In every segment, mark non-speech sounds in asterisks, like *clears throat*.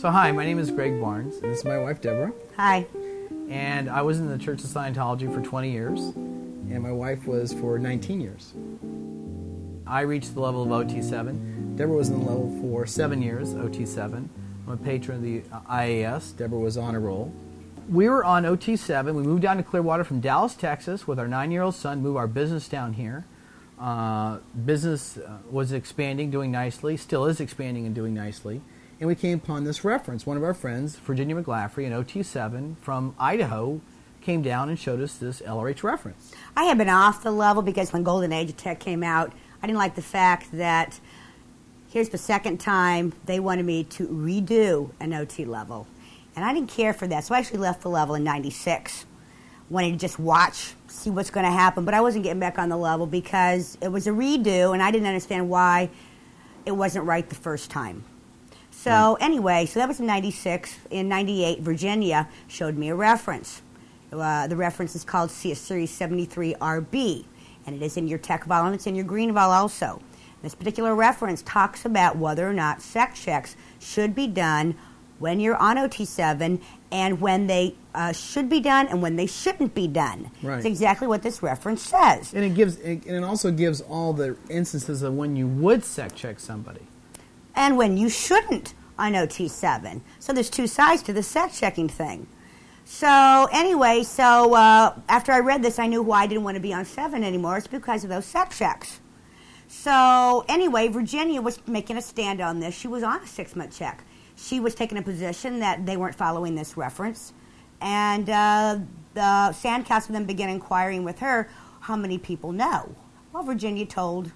So, hi, my name is Greg Barnes, and this is my wife, Debra. Hi. And I was in the Church of Scientology for 20 years, and my wife was for 19 years. I reached the level of OT7. Debra was in the level for seven years, OT7. I'm a patron of the IAS. Deborah was on a roll. We were on OT7. We moved down to Clearwater from Dallas, Texas, with our nine year old son, move our business down here. Uh, business uh, was expanding, doing nicely, still is expanding and doing nicely. And we came upon this reference. One of our friends, Virginia McClaughry, an OT7 from Idaho, came down and showed us this LRH reference. I had been off the level because when Golden Age of Tech came out, I didn't like the fact that here's the second time they wanted me to redo an OT level. And I didn't care for that, so I actually left the level in 96. Wanted to just watch, see what's going to happen, but I wasn't getting back on the level because it was a redo and I didn't understand why it wasn't right the first time. So anyway, so that was in 96. In 98, Virginia showed me a reference. Uh, the reference is called CS Series 73RB, and it is in your tech vol and it's in your green vol also. This particular reference talks about whether or not sec checks should be done when you're on OT7 and when they uh, should be done and when they shouldn't be done. Right. It's exactly what this reference says. And it gives, and it also gives all the instances of when you would sec check somebody. And when you shouldn't on OT7. So there's two sides to the sec checking thing. So anyway, so uh, after I read this, I knew why I didn't want to be on seven anymore. It's because of those sec checks. So anyway, Virginia was making a stand on this. She was on a six month check. She was taking a position that they weren't following this reference, and uh, the Sandcastle then began inquiring with her how many people know. Well, Virginia told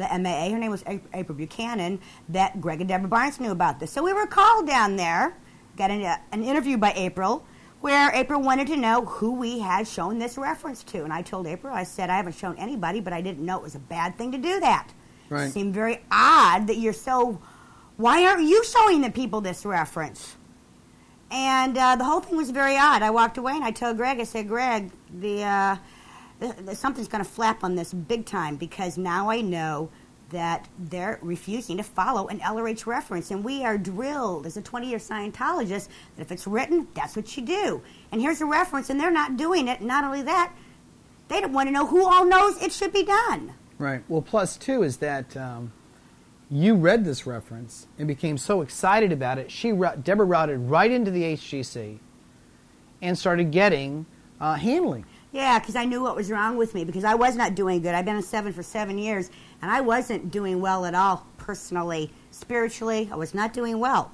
the MAA, her name was April Buchanan, that Greg and Debra Barnes knew about this. So we were called down there, got an, an interview by April, where April wanted to know who we had shown this reference to. And I told April, I said, I haven't shown anybody, but I didn't know it was a bad thing to do that. Right. It seemed very odd that you're so, why aren't you showing the people this reference? And uh, the whole thing was very odd. I walked away and I told Greg, I said, Greg, the, uh, something's going to flap on this big time because now I know that they're refusing to follow an LRH reference. And we are drilled as a 20 year Scientologist that if it's written, that's what you do. And here's a reference, and they're not doing it. Not only that, they don't want to know who all knows it should be done. Right. Well, plus two is that um, you read this reference and became so excited about it. She Debra routed right into the HGC and started getting uh, handling. Yeah, because I knew what was wrong with me because I was not doing good. I've been a seven for seven years, and I wasn't doing well at all personally, spiritually. I was not doing well.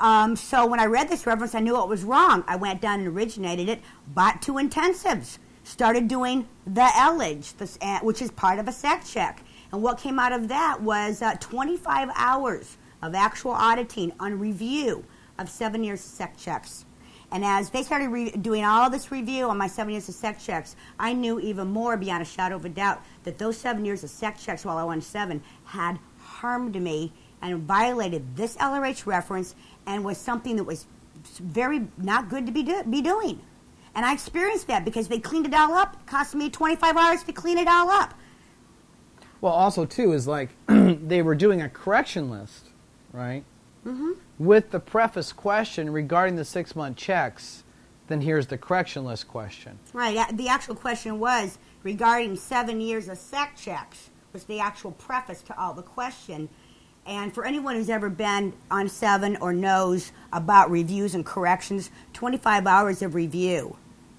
Um, so when I read this reference, I knew what was wrong. I went down and originated it, bought two intensives, started doing the Elage, uh, which is part of a sec check. And what came out of that was uh, 25 hours of actual auditing on review of seven years of sec checks. And as they started re- doing all this review on my seven years of sec checks, I knew even more beyond a shadow of a doubt that those seven years of sec checks while I was seven had harmed me and violated this LRH reference and was something that was very not good to be, do- be doing. And I experienced that because they cleaned it all up. It cost me 25 hours to clean it all up. Well, also too is like *clears throat* they were doing a correction list, right? Mm-hmm. With the preface question regarding the six month checks. Then here's the correction list question. Right. The actual question was regarding seven years of sec checks was the actual preface to all the question. And for anyone who's ever been on seven or knows about reviews and corrections, 25 hours of review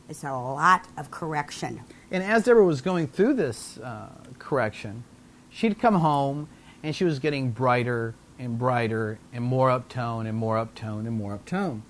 is a lot of correction. And as Debra was going through this uh, correction, she'd come home and she was getting brighter and brighter and more uptone and more uptone and more uptone.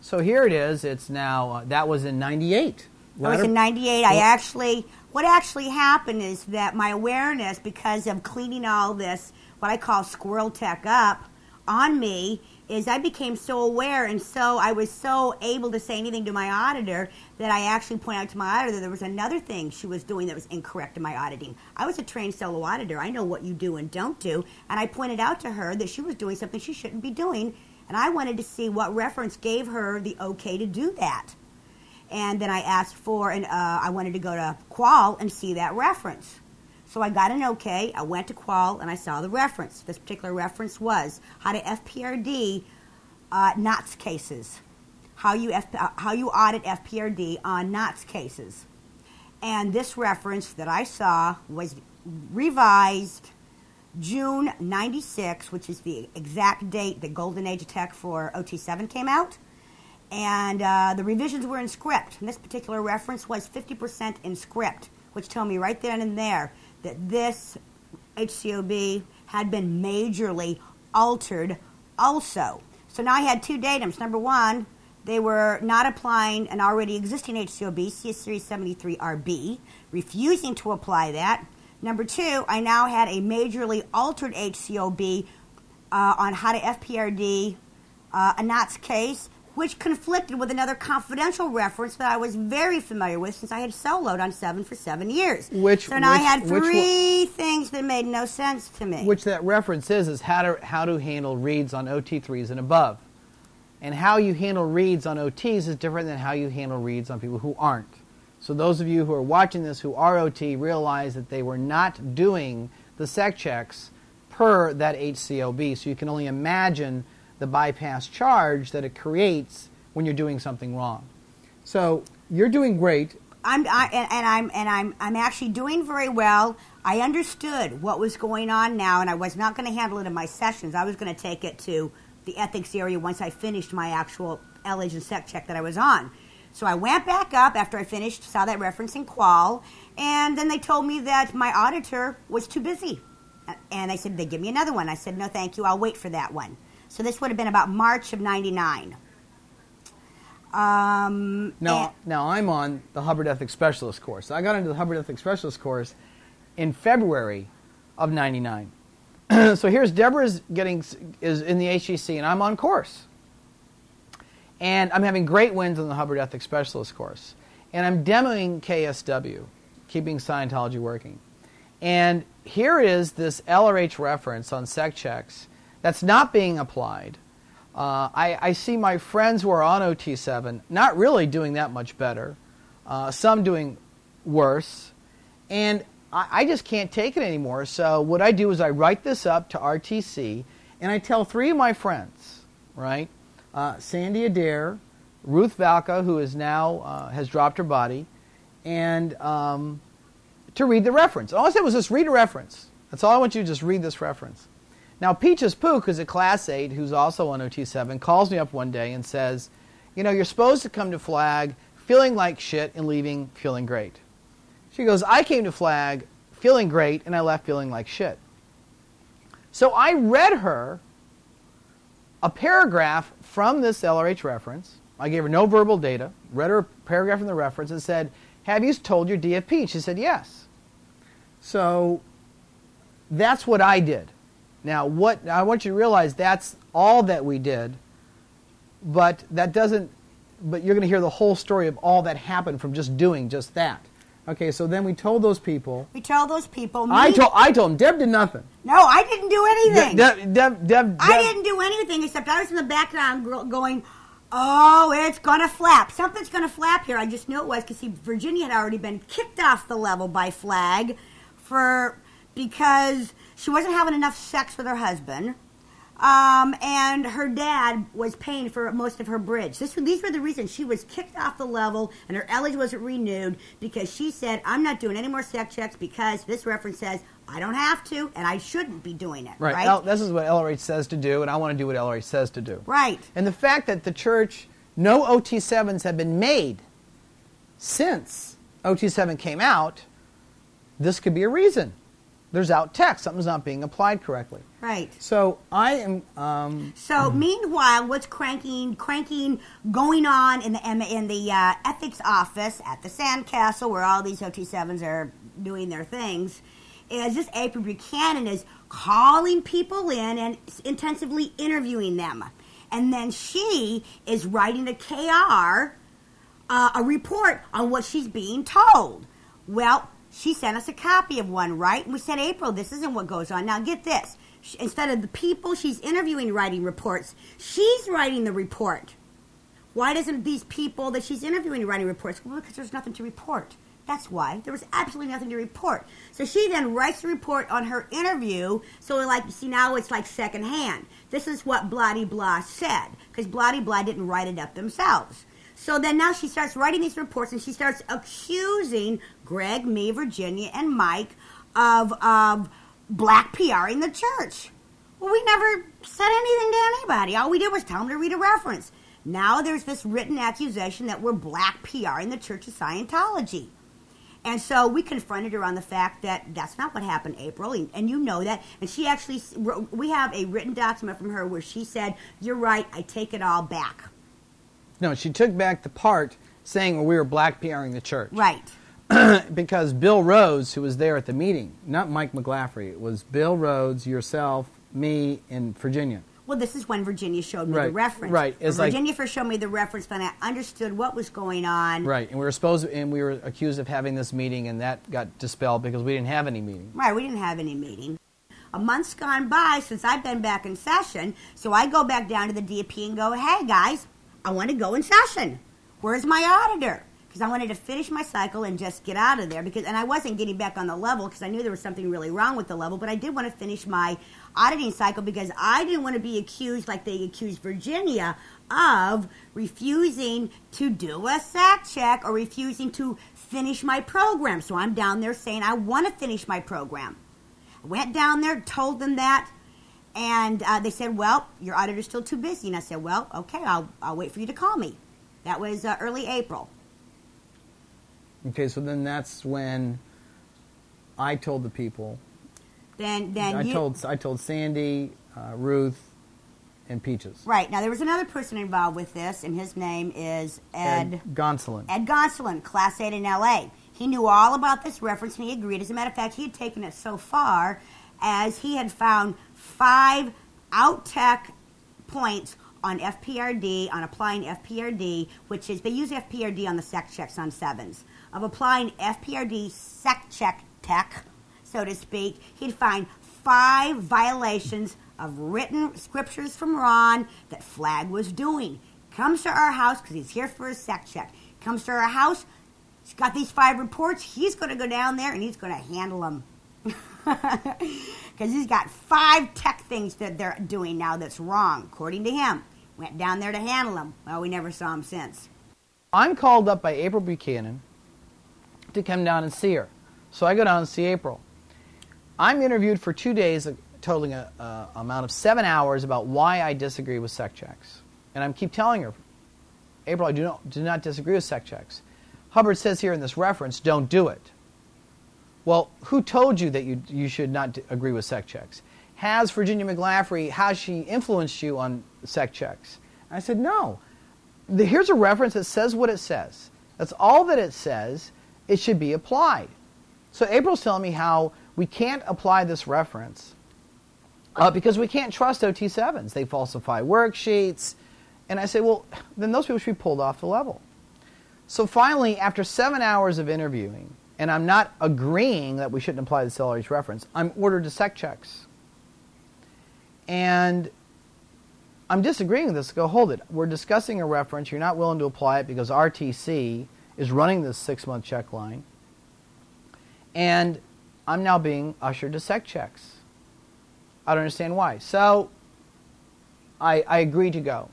So here it is. It's now, uh, that was in 98. That was in 98. I actually, what actually happened is that my awareness, because of cleaning all this, what I call squirrel tech up on me, is I became so aware and so I was so able to say anything to my auditor that I actually pointed out to my auditor that there was another thing she was doing that was incorrect in my auditing. I was a trained solo auditor. I know what you do and don't do. And I pointed out to her that she was doing something she shouldn't be doing. And I wanted to see what reference gave her the okay to do that and then I asked for and uh, I wanted to go to Qual and see that reference. So I got an okay. I went to Qual and I saw the reference. This particular reference was how to FPRD uh, NOTS cases, how you, F, uh, how you audit FPRD on NOTS cases. And this reference that I saw was revised June 96, which is the exact date that Golden Age of Tech for OT7 came out. And uh, the revisions were in script. And this particular reference was 50% in script, which told me right then and there that this HCOB had been majorly altered also. So now I had two datums. Number one, they were not applying an already existing HCOB, CS Series 73RB, refusing to apply that. Number two, I now had a majorly altered HCOB uh, on how to FPRD uh, a NOTS case, which conflicted with another confidential reference that I was very familiar with since I had soloed on Seven for seven years. Which so now which, I had which three things that made no sense to me. Which that reference is is how to how to handle reads on OT3s and above. And how you handle reads on OTs is different than how you handle reads on people who aren't. So those of you who are watching this who are OT realize that they were not doing the sec checks per that HCOB. So you can only imagine the bypass charge that it creates when you're doing something wrong. So you're doing great. I'm I, and, and I'm and I'm I'm actually doing very well. I understood what was going on now, and I was not going to handle it in my sessions. I was going to take it to the ethics area once I finished my actual LH and sec check that I was on. So I went back up after I finished, saw that reference in Qual, and then they told me that my auditor was too busy. And they said, they give me another one. I said, no, thank you, I'll wait for that one. So this would have been about March of 99. Um, Now, now I'm on the Hubbard Ethics Specialist course. I got into the Hubbard Ethics Specialist course in February of '99. *clears throat* so here's Debra's getting is in the HGC, and I'm on course, and I'm having great wins on the Hubbard Ethics Specialist course, and I'm demoing KSW, keeping Scientology working, and here is this LRH reference on sec checks that's not being applied. Uh, I, I see my friends who are on OT7 not really doing that much better, uh, some doing worse, and I, I just can't take it anymore. So what I do is I write this up to RTC, and I tell three of my friends, right, uh, Sandy Adair, Ruth Valka, who is now uh, has dropped her body, and um, to read the reference. All I said was just read a reference. That's all I want you to just read this reference. Now, Peaches Pook, who's a class 8, who's also on OT7, calls me up one day and says, You know, you're supposed to come to Flag feeling like shit and leaving feeling great. She goes, I came to Flag feeling great and I left feeling like shit. So I read her a paragraph from this LRH reference. I gave her no verbal data, read her a paragraph from the reference, and said, Have you told your DFP? She said, Yes. So that's what I did. Now, what I want you to realize that's all that we did, but that doesn't. But you're going to hear the whole story of all that happened from just doing just that. Okay, so then we told those people. we told those people. I told I told them Deb did nothing. No, I didn't do anything. Deb, Deb, Deb, Deb, I didn't do anything except I was in the background going, "Oh, it's gonna flap. Something's gonna flap here." I just knew it was because see Virginia had already been kicked off the level by Flag for because she wasn't having enough sex with her husband, um, and her dad was paying for most of her bridge. This, these were the reasons she was kicked off the level and her LH wasn't renewed because she said, "I'm not doing any more sec checks because this reference says." I don't have to, and I shouldn't be doing it. Right. Right. L, this is what LRH says to do, and I want to do what LRH says to do. right. And the fact that the church, no OT7s have been made since OT7 came out, this could be a reason. There's out tech. Something's not being applied correctly. Right. So I am. Um, So meanwhile, what's cranking, cranking, going on in the in the uh, ethics office at the Sandcastle, where all these OT7s are doing their things, is this April Buchanan is calling people in and intensively interviewing them, and then she is writing a KR, uh, a report on what she's being told. Well, she sent us a copy of one, right? And we said, April, this isn't what goes on. Now get this. She, instead of the people she's interviewing writing reports, she's writing the report. Why doesn't these people that she's interviewing writing reports? Well, because there's nothing to report. That's why. There was absolutely nothing to report. So she then writes the report on her interview. So, like, see, now it's like secondhand. This is what Bloody Blah said, because Bloody Blah didn't write it up themselves. So then now she starts writing these reports and she starts accusing Greg, me, Virginia, and Mike of, black PRing the church. Well, we never said anything to anybody. All we did was tell them to read a reference. Now there's this written accusation that we're black PR in the Church of Scientology. And so we confronted her on the fact that that's not what happened, April, and, and, you know that. And she actually, we have a written document from her where she said, You're right, I take it all back. No, she took back the part saying well, we were black PRing the church. Right. *clears throat* because Bill Rhodes, who was there at the meeting, not Mike McClaughry, it was Bill Rhodes, yourself, me, and Virginia well, this is when Virginia showed me right. the reference. Right. It's Virginia like, first showed me the reference, then I understood what was going on. Right. And we were supposed, and we were accused of having this meeting, and that got dispelled because we didn't have any meeting. Right. We didn't have any meeting. A month's gone by since I've been back in session, so I go back down to the DP and go, "Hey guys, I want to go in session. Where's my auditor?" because I wanted to finish my cycle and just get out of there because and I wasn't getting back on the level because I knew there was something really wrong with the level, but I did want to finish my auditing cycle because I didn't want to be accused like they accused Virginia of refusing to do a sec check or refusing to finish my program. So I'm down there saying I want to finish my program. Went down there, told them that, and uh, they said, "Well, your auditor's still too busy." And I said, "Well, okay, I'll I'll wait for you to call me." That was uh, early April. Okay, so then that's when I told the people. Then, then I you, told I told Sandy, uh, Ruth, and Peaches. Right now, there was another person involved with this, and his name is Ed, Ed Gonsolin. Ed Gonsolin, Class 8 in L.A. He knew all about this reference, and he agreed. As a matter of fact, he had taken it so far as he had found five out-tech points on FPRD, on applying FPRD, which is they use FPRD on the SEC checks on sevens of applying FPRD SEC check tech, so to speak, he'd find five violations of written scriptures from Ron that Flag was doing. Comes to our house because he's here for a SEC check. Comes to our house, he's got these five reports. He's going to go down there and he's going to handle them. *laughs* Because he's got five tech things that they're doing now that's wrong, according to him. Went down there to handle them. Well, we never saw him since. I'm called up by April Buchanan to come down and see her. So I go down and see April. I'm interviewed for two days, uh, totaling an amount of seven hours about why I disagree with SEC checks. And I keep telling her, April, I do not, do not disagree with SEC checks. Hubbard says here in this reference, don't do it. Well, who told you that you, you should not agree with SEC checks? Has Virginia McClaughry, has she influenced you on SEC checks? I said, no. The, here's a reference that says what it says. That's all that it says it should be applied. So April's telling me how we can't apply this reference uh, because we can't trust OT7s. They falsify worksheets. And I say, well, then those people should be pulled off the level. So finally, after seven hours of interviewing, and I'm not agreeing that we shouldn't apply the CLRH reference, I'm ordered to SEC checks. And I'm disagreeing with this. Go, hold it. We're discussing a reference. You're not willing to apply it because RTC is running this six month check line. And I'm now being ushered to SEC checks. I don't understand why. So I, I agree to go.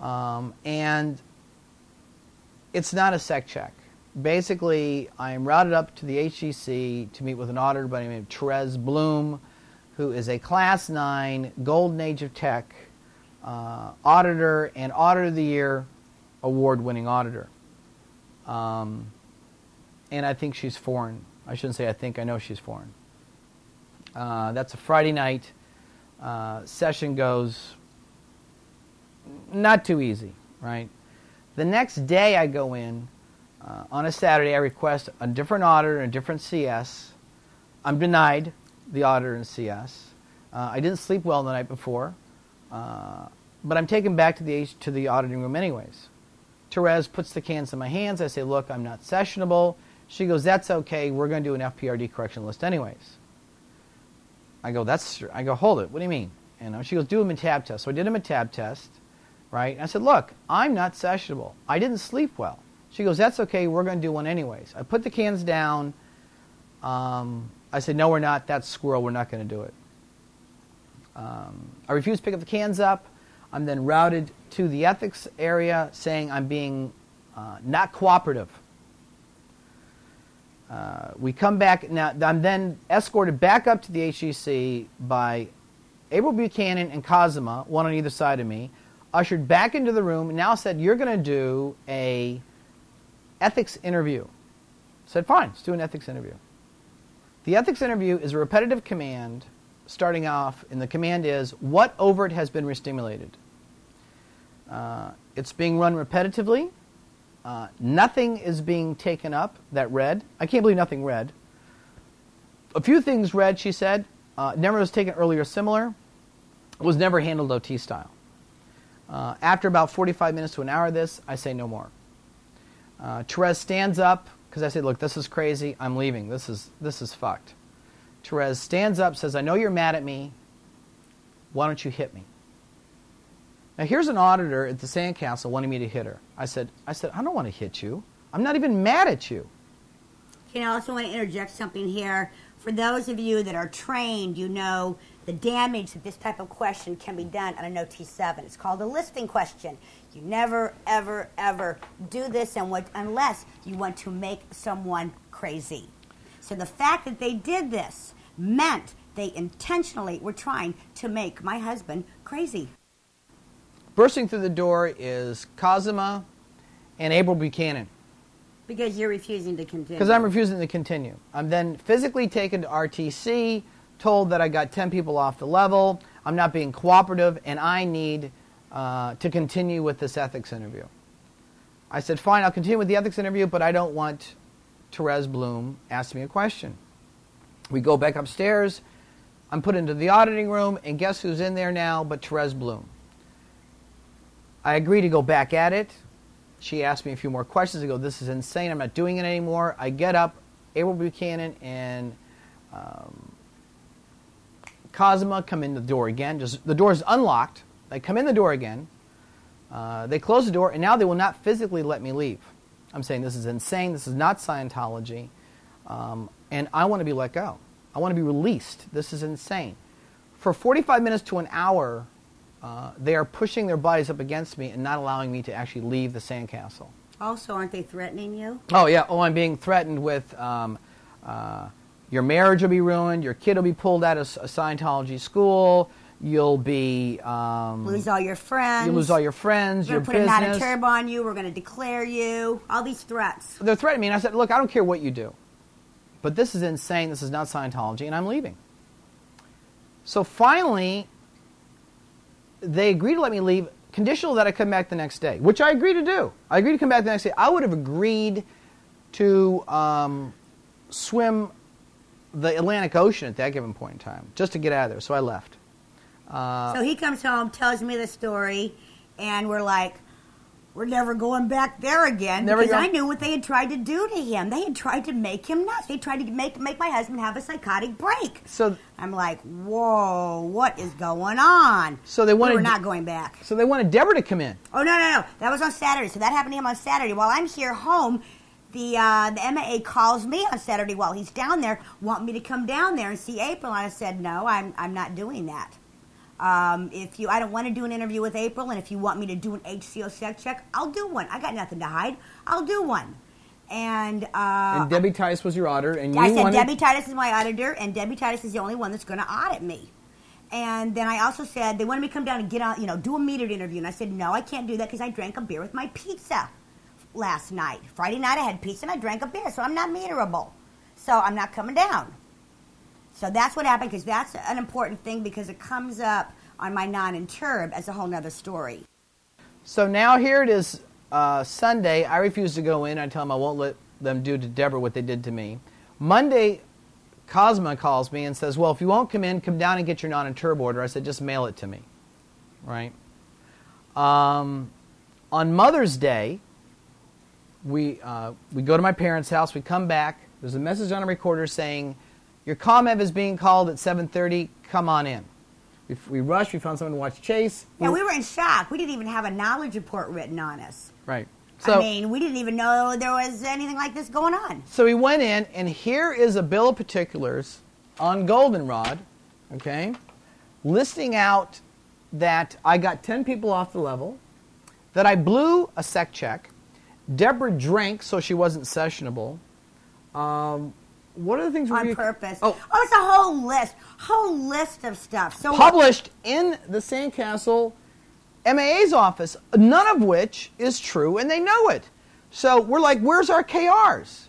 Um, and it's not a SEC check. Basically, I am routed up to the HGC to meet with an auditor by the name of Therese Bloom, who is a Class 9 Golden Age of Tech uh, auditor and Auditor of the Year award winning auditor. Um, and I think she's foreign. I shouldn't say I think, I know she's foreign. Uh, that's a Friday night. Uh, session goes not too easy, right? The next day I go in, uh, on a Saturday, I request a different auditor and a different CS. I'm denied the auditor and CS. Uh, I didn't sleep well the night before, uh, but I'm taken back to the, to the auditing room anyways. Therese puts the cans in my hands. I say, look, I'm not sessionable. She goes, that's okay. We're going to do an FPRD correction list anyways. I go, that's, I go, hold it. What do you mean? You know, she goes, do a MATAB test. So I did a MATAB test, right? And I said, look, I'm not sessionable. I didn't sleep well. She goes, That's okay. We're going to do one anyways. I put the cans down. Um, I said, No, we're not. That's squirrel. We're not going to do it. Um, I refuse to pick up the cans up. I'm then routed to the ethics area saying I'm being uh, not cooperative. Uh, we come back now. I'm then escorted back up to the HGC by April Buchanan and Cosima, one on either side of me, ushered back into the room. Now said, "You're going to do a ethics interview." said, "Fine, let's do an ethics interview." The ethics interview is a repetitive command. Starting off, and the command is, "What overt has been restimulated?" Uh, it's being run repetitively. Uh, nothing is being taken up that read. I can't believe nothing read. A few things read, she said. Uh, never was taken earlier similar. Was never handled OT style. Uh, after about 45 minutes to an hour of this, I say no more. Uh, Therese stands up because I say, look, this is crazy. I'm leaving. This is, this is fucked. Therese stands up, says, I know you're mad at me. Why don't you hit me? Now here's an auditor at the sandcastle wanting me to hit her. I said, I said, I don't want to hit you. I'm not even mad at you. Can I also want to interject something here? For those of you that are trained, you know the damage that this type of question can be done on an OT7. It's called a listing question. You never, ever, ever do this and unless you want to make someone crazy. So the fact that they did this meant they intentionally were trying to make my husband crazy. Bursting through the door is Cosima and April Buchanan. Because you're refusing to continue. Because I'm refusing to continue. I'm then physically taken to RTC, told that I got 10 people off the level, I'm not being cooperative, and I need uh, to continue with this ethics interview. I said, fine, I'll continue with the ethics interview, but I don't want Therese Bloom asking me a question. We go back upstairs. I'm put into the auditing room, and guess who's in there now but Therese Bloom? I agree to go back at it. She asked me a few more questions. I go, this is insane. I'm not doing it anymore. I get up. April Buchanan and um, Cosima come in the door again. Just, the door is unlocked. They come in the door again. Uh, they close the door, and now they will not physically let me leave. I'm saying this is insane. This is not Scientology. Um, and I want to be let go. I want to be released. This is insane. For 45 minutes to an hour, uh, they are pushing their bodies up against me and not allowing me to actually leave the sandcastle. Also, aren't they threatening you? Oh, yeah. Oh, I'm being threatened with um, uh, your marriage will be ruined, your kid will be pulled out of a Scientology school, you'll be. Um, lose all your friends. You lose all your friends, We're your business. put a turb on you, we're going to declare you, all these threats. They're threatening me, and I said, Look, I don't care what you do, but this is insane, this is not Scientology, and I'm leaving. So finally, they agreed to let me leave, conditional that I come back the next day, which I agreed to do. I agreed to come back the next day. I would have agreed to um, swim the Atlantic Ocean at that given point in time, just to get out of there. So I left. Uh, so he comes home, tells me the story, and we're like, we're never going back there again Never because I knew what they had tried to do to him. They had tried to make him nuts. They tried to make make my husband have a psychotic break. so, I'm like, whoa, what is going on? so they wanted We were not going back. so they wanted Debra to come in. Oh no, no, no! That was on Saturday. So that happened to him on Saturday. While I'm here home, the uh, the MAA calls me on Saturday while he's down there, want me to come down there and see April. And I said, no, I'm I'm not doing that. Um, if you, I don't want to do an interview with April, and if you want me to do an HCO check check, I'll do one. I got nothing to hide. I'll do one. And, uh, And Debbie Titus was your auditor, and you I said wanted Debbie Titus is my auditor, and Debbie Titus is the only one that's going to audit me. And then I also said they wanted me to come down and get on, you know, do a metered interview. And I said no, I can't do that because I drank a beer with my pizza last night. Friday night I had pizza and I drank a beer, so I'm not meterable. So I'm not coming down. So that's what happened because that's an important thing because it comes up on my non-interb as a whole nother story. So now here it is uh, Sunday. I refuse to go in. I tell them I won't let them do to Debra what they did to me. Monday, Cosima calls me and says, Well, if you won't come in, come down and get your non interb order. I said, Just mail it to me. Right? Um, on Mother's Day, we, uh, we go to my parents' house. We come back. There's a message on a recorder saying, Your ComEv is being called at 7.30. Come on in. We, we rushed. We found someone to watch Chase. Yeah, we were in shock. We didn't even have a knowledge report written on us. Right. So- I mean, we didn't even know there was anything like this going on. So we went in, and here is a bill of particulars on Goldenrod, okay, listing out that I got 10 people off the level, that I blew a sec check, Debra drank so she wasn't sessionable. Um, what are the things on purpose. Oh, oh, it's a whole list, whole list of stuff. So published in the Sandcastle MAA's office, none of which is true, and they know it. So we're like, where's our KRs?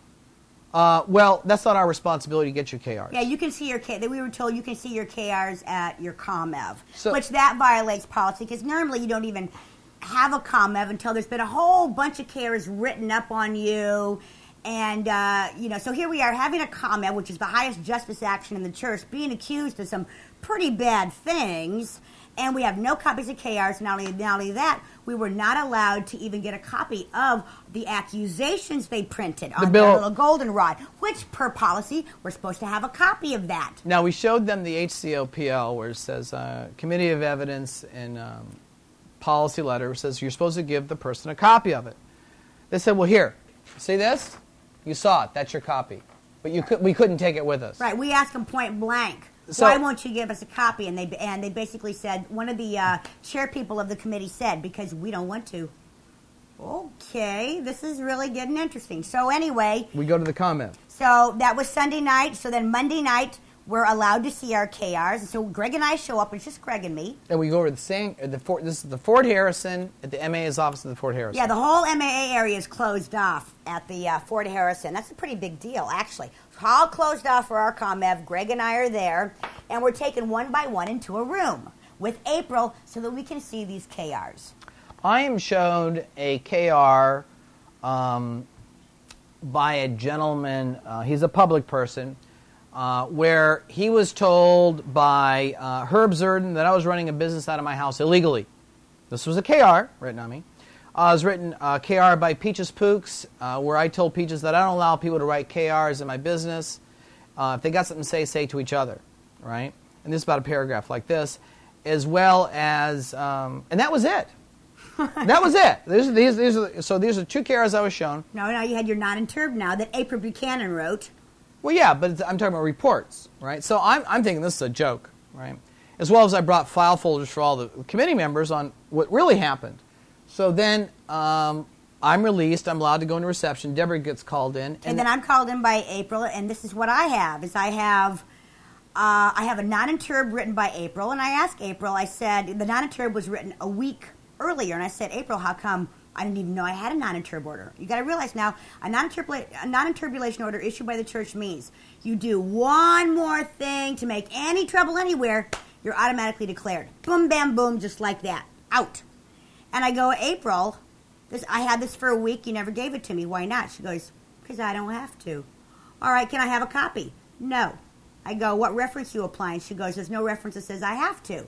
Uh, well, that's not our responsibility to get your KRs. Yeah, you can see your K. That we were told you can see your KRs at your ComEv, So- which that violates policy because normally you don't even have a ComEv until there's been a whole bunch of KRs written up on you, and uh, you know. So here we are having a ComEv, which is the highest justice action in the church, being accused of some pretty bad things, and we have no copies of KRs. Not only not only that, we were not allowed to even get a copy of the accusations they printed on bill- their little goldenrod, which per policy we're supposed to have a copy of that. Now we showed them the HCOPL where it says uh, Committee of Evidence and um, policy letter says you're supposed to give the person a copy of it. They said, well, here, see this? You saw it. That's your copy, but you could, we couldn't take it with us. Right, we asked them point blank. So- Why won't you give us a copy? And they and they basically said one of the uh, chair people of the committee said because we don't want to. Okay, this is really getting interesting. So anyway, We go to the comment. so that was Sunday night. So then Monday night we're allowed to see our KRs. And so Greg and I show up. It's just Greg and me. And we go over the same, the Fort, this is the Fort Harrison at the MA's office of the Fort Harrison. Yeah, the whole MAA area is closed off at the uh, Fort Harrison. That's a pretty big deal, actually. All closed off for our ComEv. Greg and I are there, and we're taken one by one into a room with April so that we can see these KRs. I am shown a KR um, by a gentleman, uh, he's a public person, uh, where he was told by uh, Herb Zerden that I was running a business out of my house illegally. This was a KR written on me. Uh, it was written uh, KR by Peaches Pooks, uh, where I told Peaches that I don't allow people to write KRs in my business. Uh, if they got something to say, say to each other, right? And this is about a paragraph like this, as well as, um, and that was it. *laughs* that was it. These, these, these are, so these are two KRs I was shown. No, no, you had your non-interb now that April Buchanan wrote. Well, yeah, but I'm talking about reports, right? So I'm, I'm thinking this is a joke, right? As well as I brought file folders for all the committee members on what really happened. So then um, I'm released. I'm allowed to go into reception. Debra gets called in, And, then I'm called in by April, and this is what I have: is I have, uh, I have a non-interb written by April, and I asked April. I said the non-interb was written a week earlier, and I said, April, how come I didn't even know I had a non-interb order? You got to realize now, a non-interpolate, a non-interpolation order issued by the church means you do one more thing to make any trouble anywhere, you're automatically declared. Boom, bam, boom, just like that, out. And I go, April, this I had this for a week. You never gave it to me. Why not? She goes, because I don't have to. All right, can I have a copy? No. I go, what reference you applying? She goes, there's no reference that says I have to.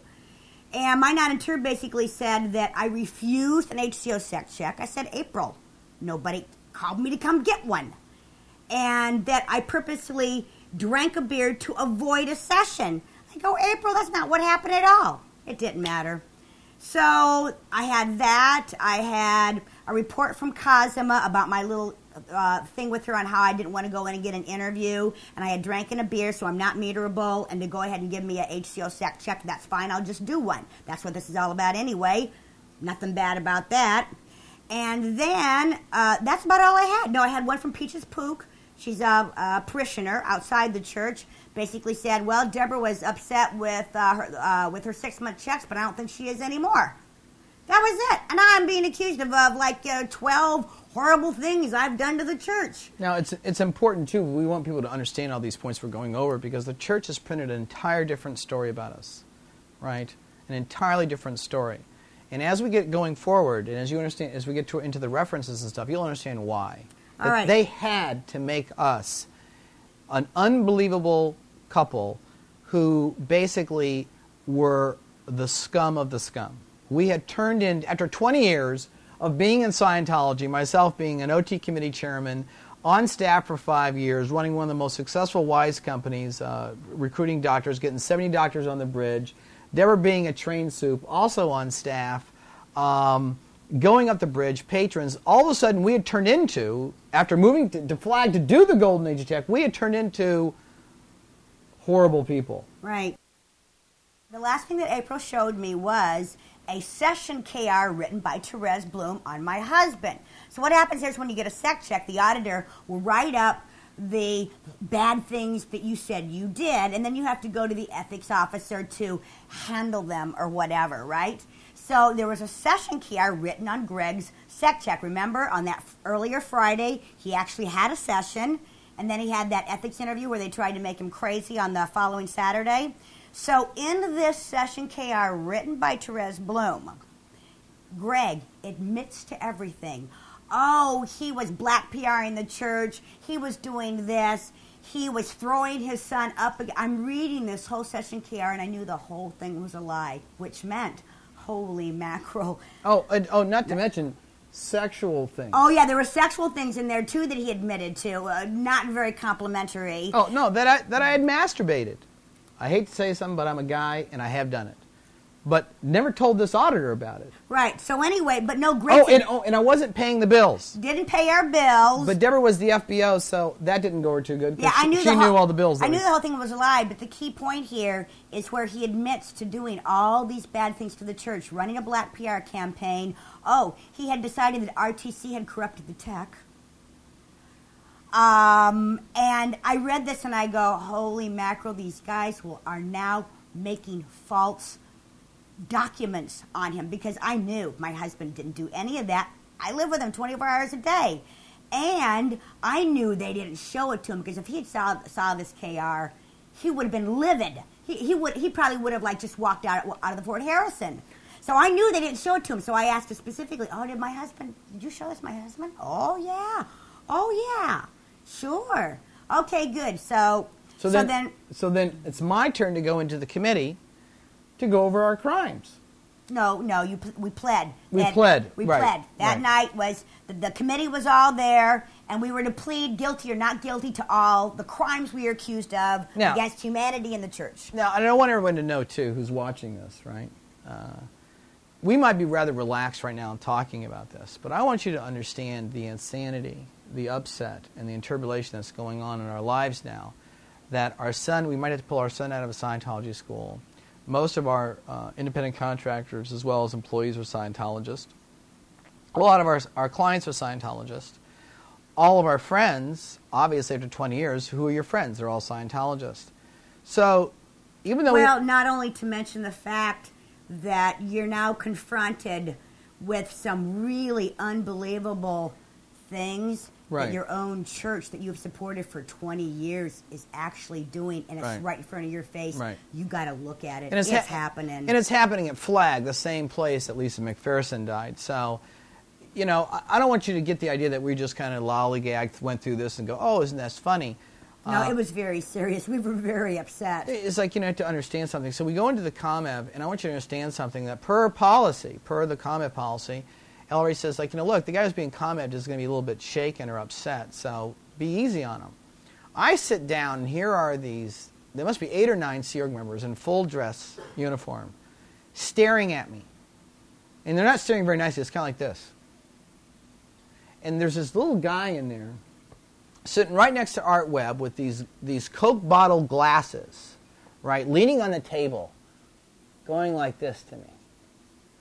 And my non-inter basically said that I refused an HCO sec check. I said, April, nobody called me to come get one. And that I purposely drank a beer to avoid a session. I go, April, that's not what happened at all. It didn't matter. So I had that. I had a report from Cosima about my little uh, thing with her on how I didn't want to go in and get an interview, and I had drank in a beer, so I'm not meterable. And to go ahead and give me a HCO check, that's fine. I'll just do one. That's what this is all about anyway. Nothing bad about that. And then uh, that's about all I had. No, I had one from Peaches Pook. She's a, a parishioner outside the church. Basically said, "Well, Debra was upset with uh, her uh, with her six month checks, but I don't think she is anymore." That was it. And I'm being accused of, of like uh, twelve horrible things I've done to the church. Now, it's, it's important, too. We want people to understand all these points we're going over because the church has printed an entire different story about us, right? An entirely different story. And as we get going forward, and as you understand, as we get to, into the references and stuff, you'll understand why. All right. They had to make us an unbelievable couple who basically were the scum of the scum. We had turned in, after 20 years of being in Scientology, myself being an OT committee chairman, on staff for five years, running one of the most successful WISE companies, uh, recruiting doctors, getting 70 doctors on the bridge, Debra being a trained soup, also on staff, um, going up the bridge, patrons. All of a sudden, we had turned into, after moving to, to Flag to do the Golden Age of Tech, we had turned into horrible people. Right. The last thing that April showed me was a session KR written by Therese Bloom on my husband. So what happens is when you get a sec check, the auditor will write up the bad things that you said you did, and then you have to go to the ethics officer to handle them or whatever, right? So there was a session KR written on Greg's sec check. Remember, on that earlier Friday, he actually had a session, and then he had that ethics interview where they tried to make him crazy on the following Saturday. So in this session KR written by Therese Bloom, Greg admits to everything. Oh, he was black PR in the church. He was doing this. He was throwing his son up. I'm reading this whole session KR, and I knew the whole thing was a lie, which meant, holy mackerel. Oh, and, oh, not to mention sexual things. Oh yeah, there were sexual things in there too that he admitted to. Uh, not very complimentary. Oh no, that I that I had masturbated. I hate to say something, but I'm a guy and I have done it. But never told this auditor about it. Right. So anyway, but no, Greg Oh, and oh, and I wasn't paying the bills. didn't pay our bills. But Debra was the FBO, so that didn't go over too good. Yeah, I knew she knew whole, all the bills. I knew we- the whole thing was a lie, but the key point here is where he admits to doing all these bad things to the church, running a black PR campaign. Oh, he had decided that RTC had corrupted the tech. Um, and I read this and I go, holy mackerel, these guys will, are now making false documents on him because I knew my husband didn't do any of that. I live with him 24 hours a day. And I knew they didn't show it to him because if he had saw, saw this KR, he would have been livid. He, he would he probably would have like just walked out out of the Fort Harrison. So I knew they didn't show it to him. So I asked her specifically, "Oh, did my husband? Did you show this my husband? Oh yeah, oh yeah, sure. Okay, good. So so, then, so then it's my turn to go into the committee to go over our crimes. No, no, you we pled. We That- pled, We right, pled. That right. night was the, the committee was all there, and we were to plead guilty or not guilty to all the crimes we are accused of Now- against humanity and the church. Now, and I don't want everyone to know too, who's watching this, right? Uh, we might be rather relaxed right now in talking about this, but I want you to understand the insanity, the upset, and the turbulation that's going on in our lives now. That our son, we might have to pull our son out of a Scientology school. Most of our uh, independent contractors, as well as employees, are Scientologists. A lot of our, our clients are Scientologists. All of our friends, obviously after 20 years, who are your friends? They're all Scientologists. So, even though we- Well, not only to mention the fact that you're now confronted with some really unbelievable things Right. your own church that you've supported for 20 years is actually doing, and it's Right. right, in front of your face. Right. You got to look at it. And it's, it's ha- happening. And it's happening at Flag, the same place that Lisa McPherson died. So, you know, I, I don't want you to get the idea that we just kind of lollygagged, went through this, and go, "Oh, isn't that funny?" no, Uh, it was very serious. We were very upset. It's like you know to understand something. So we go into the ComEv, and I want you to understand something that per policy, per the ComEv policy, LRH says like you know look, the guy who's being ComEv is going to be a little bit shaken or upset, so be easy on him. I sit down, and here are these. There must be eight or nine Sea Org members in full dress uniform, staring at me, and they're not staring very nicely. It's kind of like this. And there's this little guy in there sitting right next to Art Webb with these, these Coke bottle glasses, right, leaning on the table, going like this to me,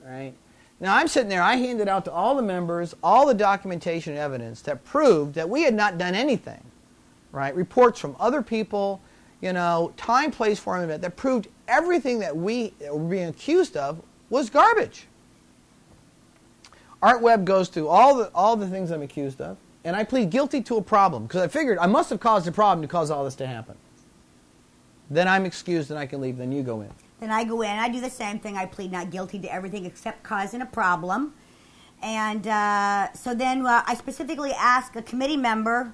right? Now I'm sitting there, I handed out to all the members all the documentation and evidence that proved that we had not done anything, right? Reports from other people, you know, time, place, form, event that proved everything that we were being accused of was garbage. Art Webb goes through all the all the things I'm accused of, and I plead guilty to a problem because I figured I must have caused a problem to cause all this to happen. Then I'm excused and I can leave. Then you go in. Then I go in. I do the same thing. I plead not guilty to everything except causing a problem. And uh, so then uh, I specifically ask a committee member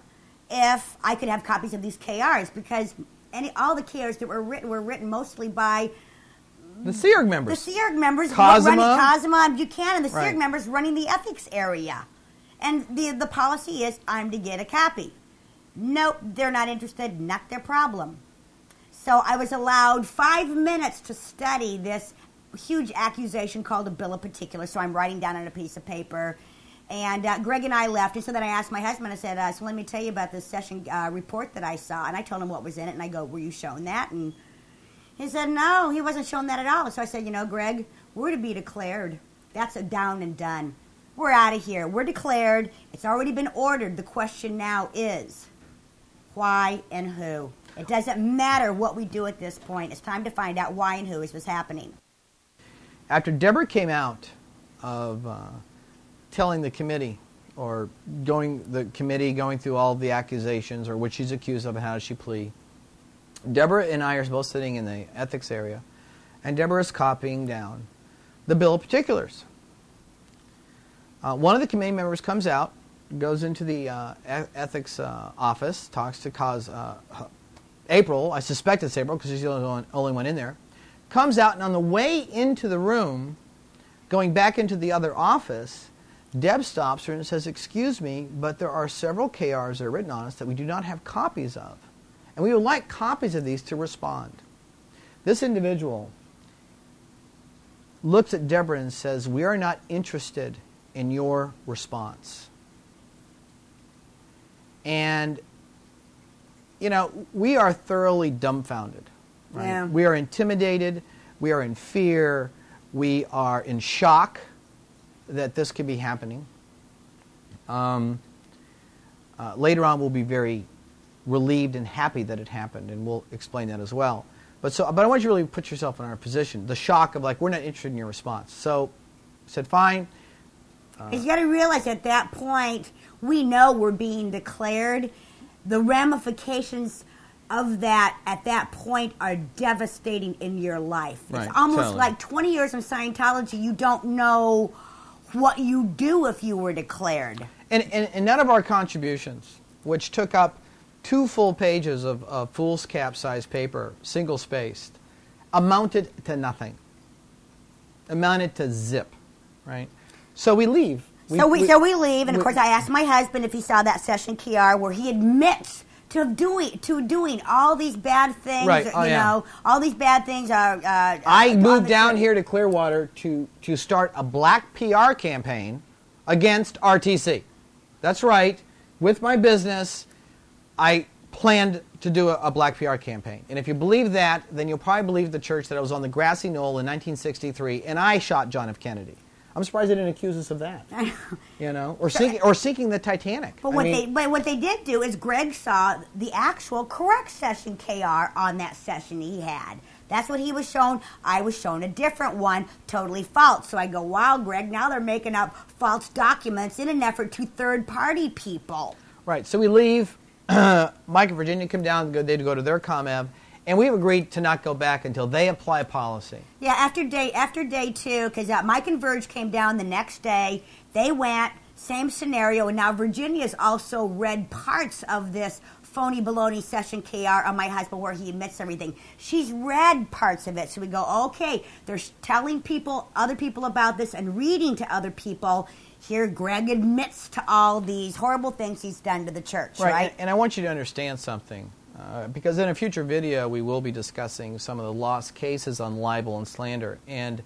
if I could have copies of these KRs because any all the KRs that were written were written mostly by The Sea Org the members. Members Cosima. running Cosima and Buchanan, the Right. Members running the ethics area. And the the policy is I'm to get a copy. Nope, they're not interested, not their problem. So I was allowed five minutes to study this huge accusation called a bill of particulars. So I'm writing down on a piece of paper. And uh, Greg and I left, and so then I asked my husband. I said, uh, "So let me tell you about this session uh, report that I saw." And I told him what was in it, and I go, "Were you shown that?" And he said, "No, he wasn't shown that at all." So I said, "You know, Greg, we're to be declared. That's a down and done. We're out of here. We're declared. It's already been ordered. The question now is, why and who? It doesn't matter what we do at this point. It's time to find out why and who is what's happening." After Debra came out of uh, telling the committee or going the committee going through all the accusations or what she's accused of and how does she plea. Debra and I are both sitting in the ethics area, and Debra is copying down the bill of particulars. Uh, one of the committee members comes out, goes into the uh, ethics uh, office, talks to cause uh, April. I suspect it's April because she's the only one, in there. Comes out, and on the way into the room, going back into the other office, Deb stops her and says, Excuse me, but there are several KRs that are written on us that we do not have copies of. And we would like copies of these to respond. This individual looks at Debra and says, We are not interested in your response. And, you know, we are thoroughly dumbfounded. Right? Yeah. We are intimidated. We are in fear. We are in shock that this could be happening. Um, uh, later on, we'll be very relieved and happy that it happened, and we'll explain that as well. But so, but I want you to really put yourself in our position. The shock of like, we're not interested in your response. So, I said, fine. Because you got to realize at that point, we know we're being declared. The ramifications of that at that point are devastating in your life. Right, It's almost totally. like 20 years in Scientology, you don't know what you do if you were declared. And, and, and none of our contributions, which took up two full pages of, of foolscap sized paper, single spaced, amounted to nothing. Amounted to zip, right? So we leave. So we, so we leave, and of course, I asked my husband if he saw that session KR where he admits to doing to doing all these bad things. Right. You Oh, yeah. know, all these bad things are. Uh, I uh, moved down here to Clearwater to, to start a black PR campaign against RTC. That's right. With my business, I planned to do a, a black PR campaign. And if you believe that, then you'll probably believe the church that I was on the grassy knoll in 1963 and I shot John F. Kennedy. I'm surprised they didn't accuse us of that. *laughs* You know, or sinking, or sinking the Titanic. But I what mean- they but what they did do is Greg saw the actual correct session KR on that session he had. That's what he was shown. I was shown a different one, totally false. So I go, wow, Greg, now they're making up false documents in an effort to third party people. Right. So we leave. *clears throat* Mike and Virginia come down. Go, they go to their ComEv, and we've agreed to not go back until they apply policy. Yeah, after day after day two, because uh, Mike and Verge came down the next day. They went same scenario, and now Virginia's also read parts of this phony baloney session KR on my husband where he admits everything. She's read parts of it, so we go, okay. They're telling people, other people about this, and reading to other people. Here, Greg admits to all these horrible things he's done to the church, right? And, and I want you to understand something, uh, because in a future video we will be discussing some of the lost cases on libel and slander. And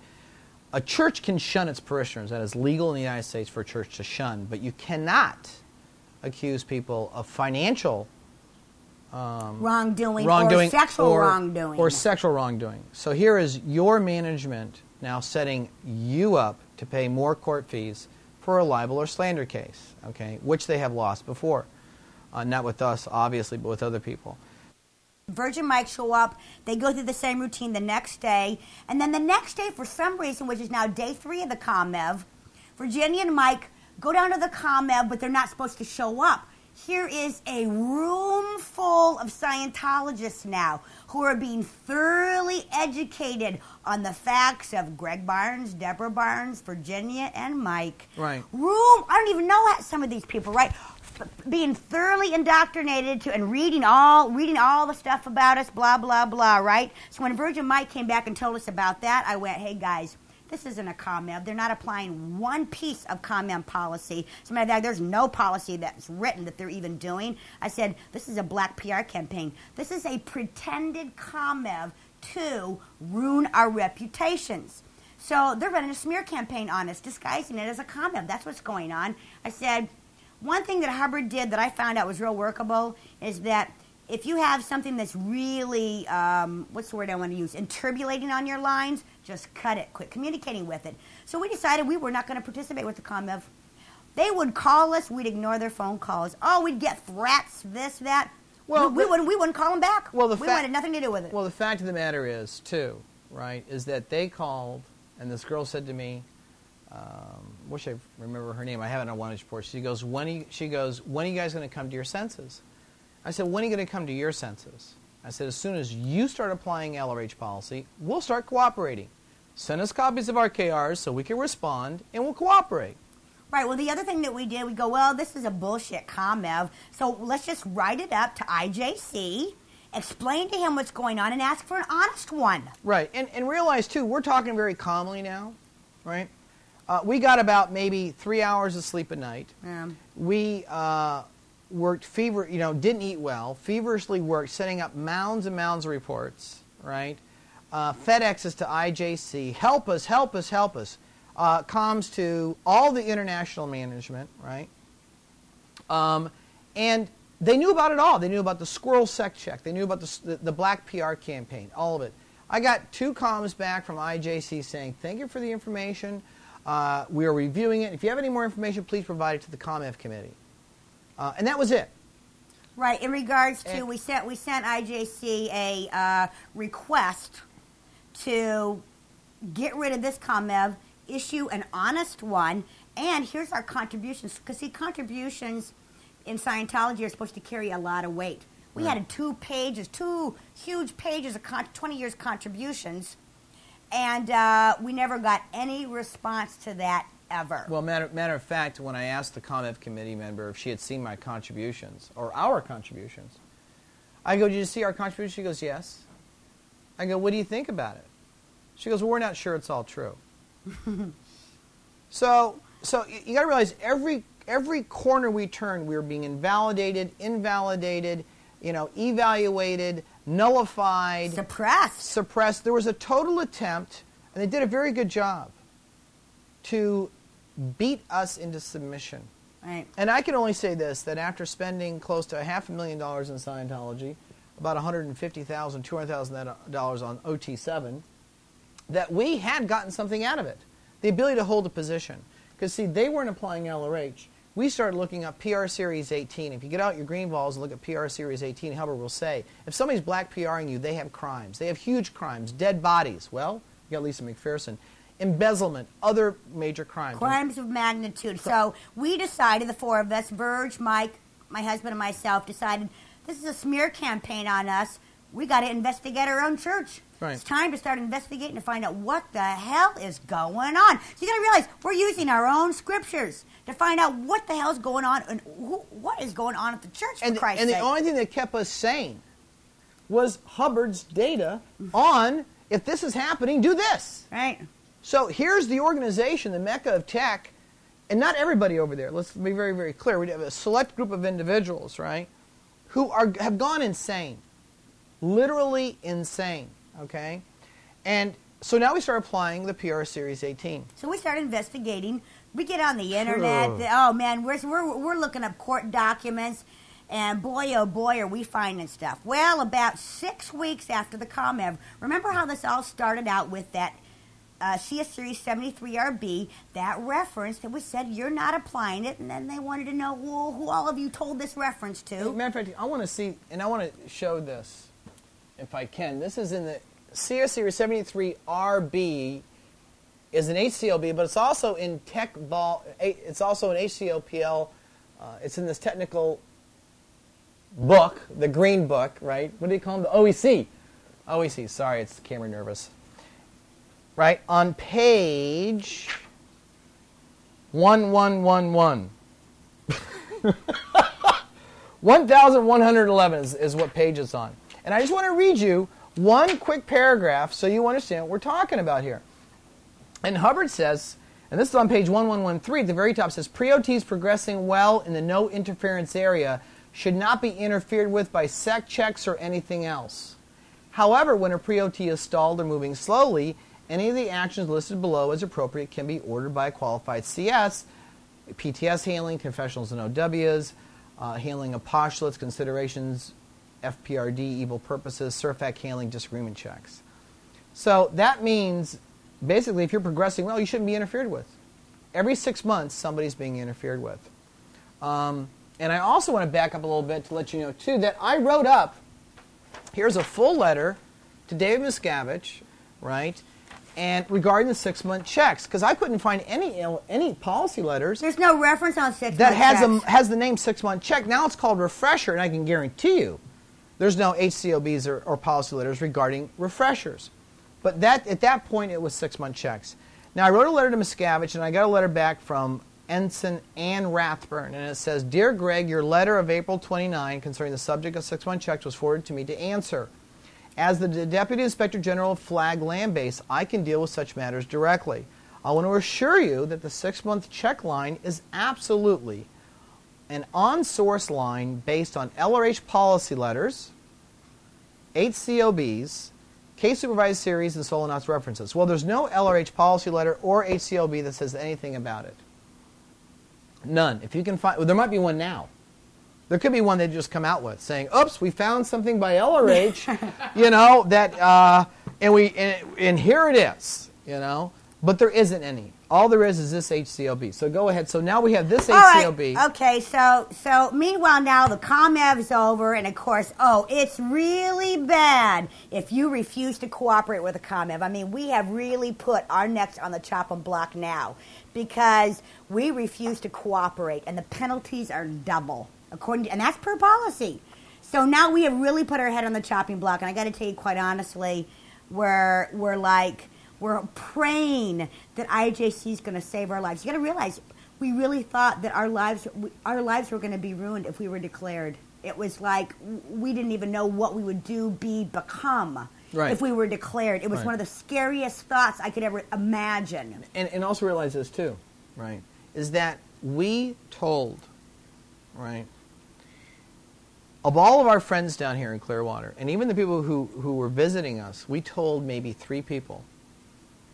a church can shun its parishioners. That is legal in the United States for a church to shun, but you cannot accuse people of financial wrongdoing, wrongdoing or sexual or- wrongdoing. or sexual wrongdoing. So here is your management now setting you up to pay more court fees for a libel or slander case, okay, which they have lost before. Uh, not with us, obviously, but with other people. Virgin Mike show up. They go through the same routine the next day. And then the next day, for some reason, which is now day three of the ComEv, Virginia and Mike go down to the ComEv, but they're not supposed to show up. Here is a room full of Scientologists now who are being thoroughly educated on the facts of Greg Barnes, Debra Barnes, Virginia, and Mike. Right. Room, I don't even know some of these people, right? Being thoroughly indoctrinated to and reading all reading all the stuff about us, blah blah blah, right? So when Virgin Mike came back and told us about that, I went, "Hey guys, this isn't a ComEv. They're not applying one piece of ComEv policy. A matter of fact, there's no policy that's written that they're even doing." I said, "This is a black PR campaign. This is a pretended ComEv to ruin our reputations." So they're running a smear campaign on us, disguising it as a ComEv. That's what's going on. I said, one thing that Hubbard did that I found out was real workable is that if you have something that's really, um, what's the word I want to use, interpolating on your lines, just cut it. Quit communicating with it. So we decided we were not going to participate with the ComEv. They would call us, we'd ignore their phone calls. Oh, we'd get threats, this, that. Well, we, we wouldn't, we wouldn't call them back. Well, the we wanted nothing to do with it. Well, the fact of the matter is, too, right, is that they called, and this girl said to me, um, wish I remember her name. I have it on one report. She goes, when you, she goes, when are you guys going to come to your senses? I said, when are you going to come to your senses? I said, as soon as you start applying LRH policy, we'll start cooperating. Send us copies of our KRs so we can respond, and we'll cooperate. Right. Well, the other thing that we did, we go, well, this is a bullshit ComEv, so let's just write it up to IJC, explain to him what's going on, and ask for an honest one. Right, and, and realize too, we're talking very calmly now, right? Uh, we got about maybe three hours of sleep a night. Um, We uh, worked fever, you know, didn't eat well, feverishly worked, setting up mounds and mounds of reports, right? Uh, FedExes to IJC, help us, help us, help us. Uh, comms to all the international management, right? Um, and they knew about it all. They knew about the squirrel sec check. They knew about the, the, the black PR campaign, all of it. I got two comms back from IJC saying, thank you for the information. Uh, we are reviewing it. If you have any more information, please provide it to the ComEv committee. Uh, and that was it. right. In regards to, And- we sent we sent IJC a uh, request to get rid of this ComEv, issue an honest one, and here's our contributions. Because see, contributions in Scientology are supposed to carry a lot of weight. We Right. had two pages, two huge pages of con- 20 years contributions, and uh, we never got any response to that ever. Well, matter, matter of fact, when I asked the ComEv committee member if she had seen my contributions, or our contributions, I go, Did you see our contributions? She goes, Yes. I go, What do you think about it? She goes, Well, we're not sure it's all true. *laughs* so, so you, you got to realize every, every corner we turn, we are being invalidated, invalidated, you know, evaluated, nullified Suppressed. suppressed. There was a total attempt, and they did a very good job, to beat us into submission. Right. And I can only say this that after spending close to a half a million dollars in Scientology, about $150,000, $200,000 on OT7, that we had gotten something out of it. The ability to hold a position. Because, see, they weren't applying LRH. We started looking up PR Series 18. If you get out your green vols and look at PR Series 18, Hubbard will say, if somebody's black PRing you, they have crimes. They have huge crimes, dead bodies. Well, you got Lisa McPherson. Embezzlement, other major crimes. crimes of magnitude. So we decided, the four of us, Verge, Mike, my husband, and myself, decided this is a smear campaign on us. We got to investigate our own church. Right. It's time to start investigating to find out what the hell is going on. So you got to realize we're using our own scriptures to find out what the hell's going on and who, what is going on at the church. For and, Christ's and the only thing that kept us sane was Hubbard's data on if this is happening, do this. right. So here's the organization, the mecca of tech, and not everybody over there. Let's be very, very clear. We have a select group of individuals, right, who are have gone insane, literally insane. Okay, and so now we start applying the PR Series 18. So we start investigating. We get on the internet. Oh man, we're, we're, we're looking up court documents, and boy, oh boy, are we finding stuff. Well, about six weeks after the ComEv, remember how this all started out with that uh, CS Series 73RB, that reference that was said you're not applying it, and then they wanted to know who, who all of you told this reference to. Matter of fact, I want to see, and I want to show this, if I can. This is in the CS Series 73RB is an HCOB, but it's also in Tech Vol. It's also an HCO PL. Uh, it's in this technical book, the green book, right? What do you call them? The OEC. OEC. Sorry, it's camera nervous. Right on page one one one one. *laughs* 1111 is, is what page it's on. And I just want to read you one quick paragraph so you understand what we're talking about here. And Hubbard says, and this is on page 1113, at the very top says, pre-OTs progressing well in the no interference area should not be interfered with by sec checks or anything else. However, when a pre-OT is stalled or moving slowly, Any of the actions listed below as appropriate can be ordered by a qualified CS, PTS handling, confessionals and OWs, uh, handling of postulates, considerations, FPRD, evil purposes, Serv Fac handling, disagreement checks. So that means basically if you're progressing well, you shouldn't be interfered with. Every six months, somebody's being interfered with. Um, and I also want to back up a little bit to let you know, too, that I wrote up, here's a full letter to David Miscavige, right? And regarding the six month checks, because I couldn't find any any policy letters There's no reference on six that has checks. a, has the name six month check. Now it's called refresher, and I can guarantee you, there's no HCOBs or, or policy letters regarding refreshers. But that at that point, it was six month checks. Now I wrote a letter to Miscavige, and I got a letter back from Ensign Ann Rathbun, and it says, "Dear Greg, your letter of April 29 concerning the subject of six month checks was forwarded to me to answer." As the Deputy Inspector General of Flag Land Base, I can deal with such matters directly. I want to assure you that the six month check line is absolutely an on source line based on LRH policy letters, HCOBs, case supervised series, and Solo NOTs references. Well, there's no LRH policy letter or HCOB that says anything about it. None. If you can find, well, there might be one now. There could be one they just come out with saying, "Oops, we found something by LRH, *laughs* you know that, uh, and we and, and here it is, you know." But there isn't any. All there is is this HCOB. So go ahead. So now we have this All right. HCOB. Okay, so so meanwhile now the ComEv's over, and of course, oh, it's really bad if you refuse to cooperate with the ComEv. I mean, we have really put our necks on the chopping block now because we refuse to cooperate, and the penalties are double according to, and that's per policy. So now we have really put our head on the chopping block, and I got to tell you quite honestly, we're we're like we're praying that IJC is going to save our lives. You got to realize we really thought that our lives we- our lives were going to be ruined if we were declared. It was like we didn't even know what we would do, be, become Right. if we were declared. It was Right. one of the scariest thoughts I could ever imagine. and, and also realize this too, right? Is that we told, right, of all of our friends down here in Clearwater, and even the people who, who were visiting us, we told maybe three people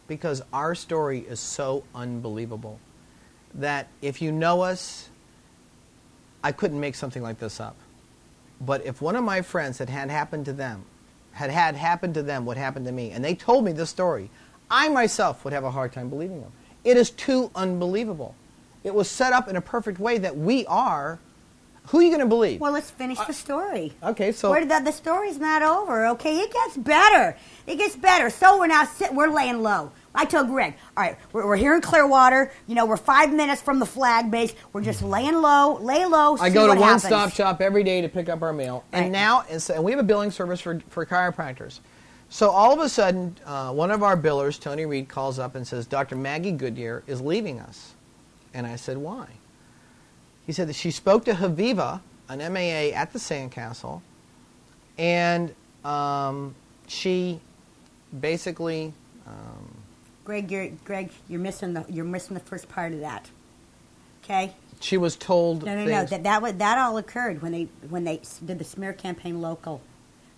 because our story is so unbelievable that if you know us, I couldn't make something like this up. But if one of my friends had had happened to them, had had happened to them what happened to me, and they told me this story, I myself would have a hard time believing them. It is too unbelievable. It was set up in a perfect way that we are. Who are you going to believe? Well, let's finish the story. okay, so Where did that, the story's not over, okay? It gets better. It gets better. So we're now sit, we're laying low. I told Greg, all right, we're, we're here in Clearwater. You know, we're five minutes from the flag base. We're just laying low, lay low. I go to one happens. stop shop every day to pick up our mail. And Right. now, and, so, and we have a billing service for, for chiropractors. So all of a sudden, uh, one of our billers, Tony Reed, calls up and says, Dr. Maggie Goodyear is leaving us. And I said, why? He said that she spoke to Haviva, an MAA at the Sandcastle, and um, she basically um, Greg, you're Greg, you're missing the you're missing the first part of that. Okay. she was told No, no, no. That that wa- that all occurred when they when they did the smear campaign local.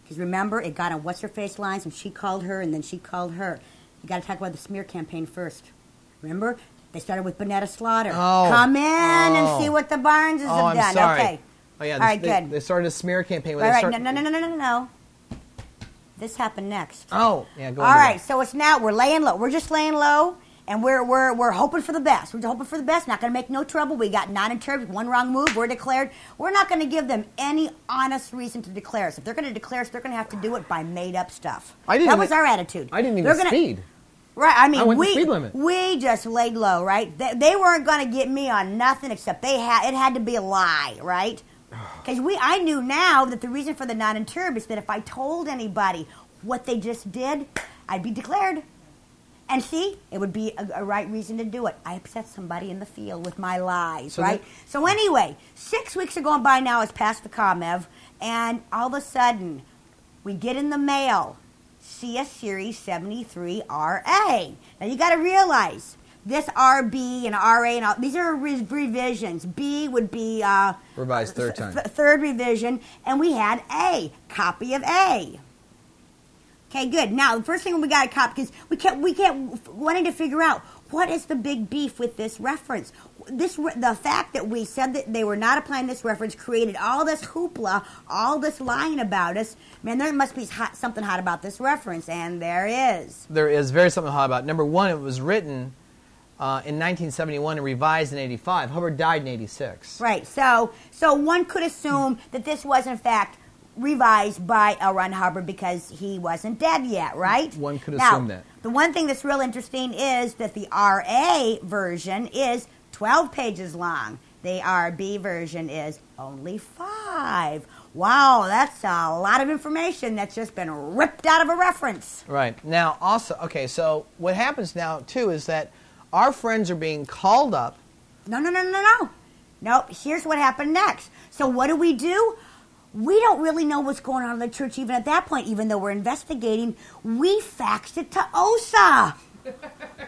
Because remember, it got on what's her face lines, and she called her, and then she called her. You got to talk about the smear campaign first. Remember, they started with Bonetta Slaughter. Oh. Come in Oh. and see what the Barneses Oh, have I'm done. sorry. Okay. Oh yeah, All they, good. they started a smear campaign. All start- No, no, no, no, no, no, no. This happened next. Oh, yeah, go All right, that. so it's now we're laying low. We're just laying low, and we're we're we're hoping for the best. We're hoping for the best. Not going to make no trouble. We got nine in terms, one wrong move. We're declared. We're not going to give them any honest reason to declare us. If they're going to declare us, they're going to have to do it by made up stuff. I didn't That even- was our attitude. I didn't even They're gonna- speed. Right, I mean, I we speed limit. we just laid low, right? They, they weren't going to get me on nothing except they had it had to be a lie, right? *sighs* Because we, I knew now that the reason for the non-enturb is that if I told anybody what they just did, I'd be declared. And see, it would be a, a right reason to do it. I upset somebody in the field with my lies, So right? then- so anyway, six weeks are going by now. It's past the ComEv, and all of a sudden, we get in the mail CS Series 73RA. Now you got to realize this RB and RA and all, these are re- revisions. B would be uh, Revised third th- time. third revision, and we had A, copy of A. Okay, good. Now, the first thing we got to cop because we kept we kept wanting to figure out what is the big beef with this reference. This the fact that we said that they were not applying this reference created all this hoopla, all this lying about us. Man, there must be hot, something hot about this reference, and there is. There is very something hot about. It. Number one, it was written uh, in 1971 and revised in 85. Hubbard died in 86. Right. So, so one could assume that this was in fact revised by L. Ron Hubbard because he wasn't dead yet, right? One could now, assume that. The one thing that's real interesting is that the RA version is 12 pages long. The RB version is only five. Wow, that's a lot of information that's just been ripped out of a reference. Right. Now, also, okay, so what happens now, too, is that our friends are being called up. No, no, no, no, no. Nope, here's what happened next. So, what do we do? we don't really know what's going on in the church even at that point, even though we're investigating. We faxed it to OSA.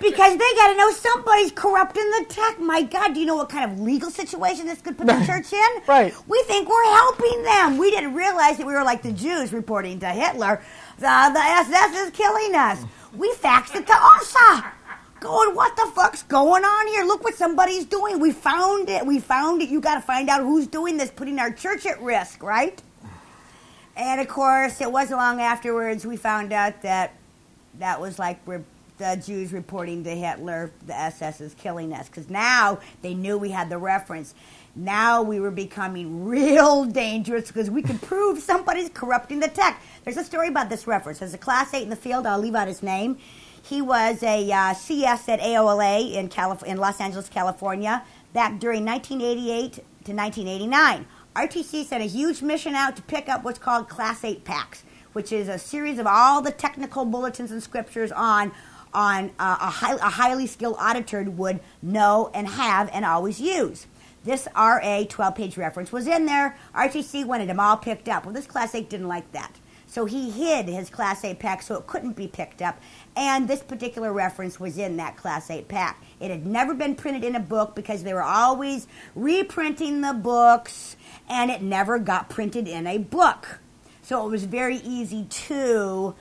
Because they got to know somebody's corrupting the tech. My God, do you know what kind of legal situation this could put the *laughs* church in? Right. We think we're helping them. We didn't realize that we were like the Jews reporting to Hitler. The, the SS is killing us. We faxed it to OSA going, what the fuck's going on here? Look what somebody's doing. We found it. We found it. You got to find out who's doing this, putting our church at risk, right? And of course, it wasn't long afterwards we found out that that was like re- the Jews reporting to Hitler, the SS is killing us. Because now they knew we had the reference. Now we were becoming real *laughs* dangerous because we could prove somebody's corrupting the tech. There's a story about this reference. There's a class 8 in the field. I'll leave out his name. He was a uh, CS at AOLA in, Calif- in Los Angeles, California, back during 1988 to 1989. RTC sent a huge mission out to pick up what's called Class 8 packs, which is a series of all the technical bulletins and scriptures on on uh, a, high, a highly skilled auditor would know and have and always use. This RA 12 page reference was in there. RTC wanted them all picked up. Well, this Class 8 didn't like that. So he hid his Class 8 pack so it couldn't be picked up. And this particular reference was in that Class 8 pack. It had never been printed in a book because they were always reprinting the books, and it never got printed in a book. So it was very easy to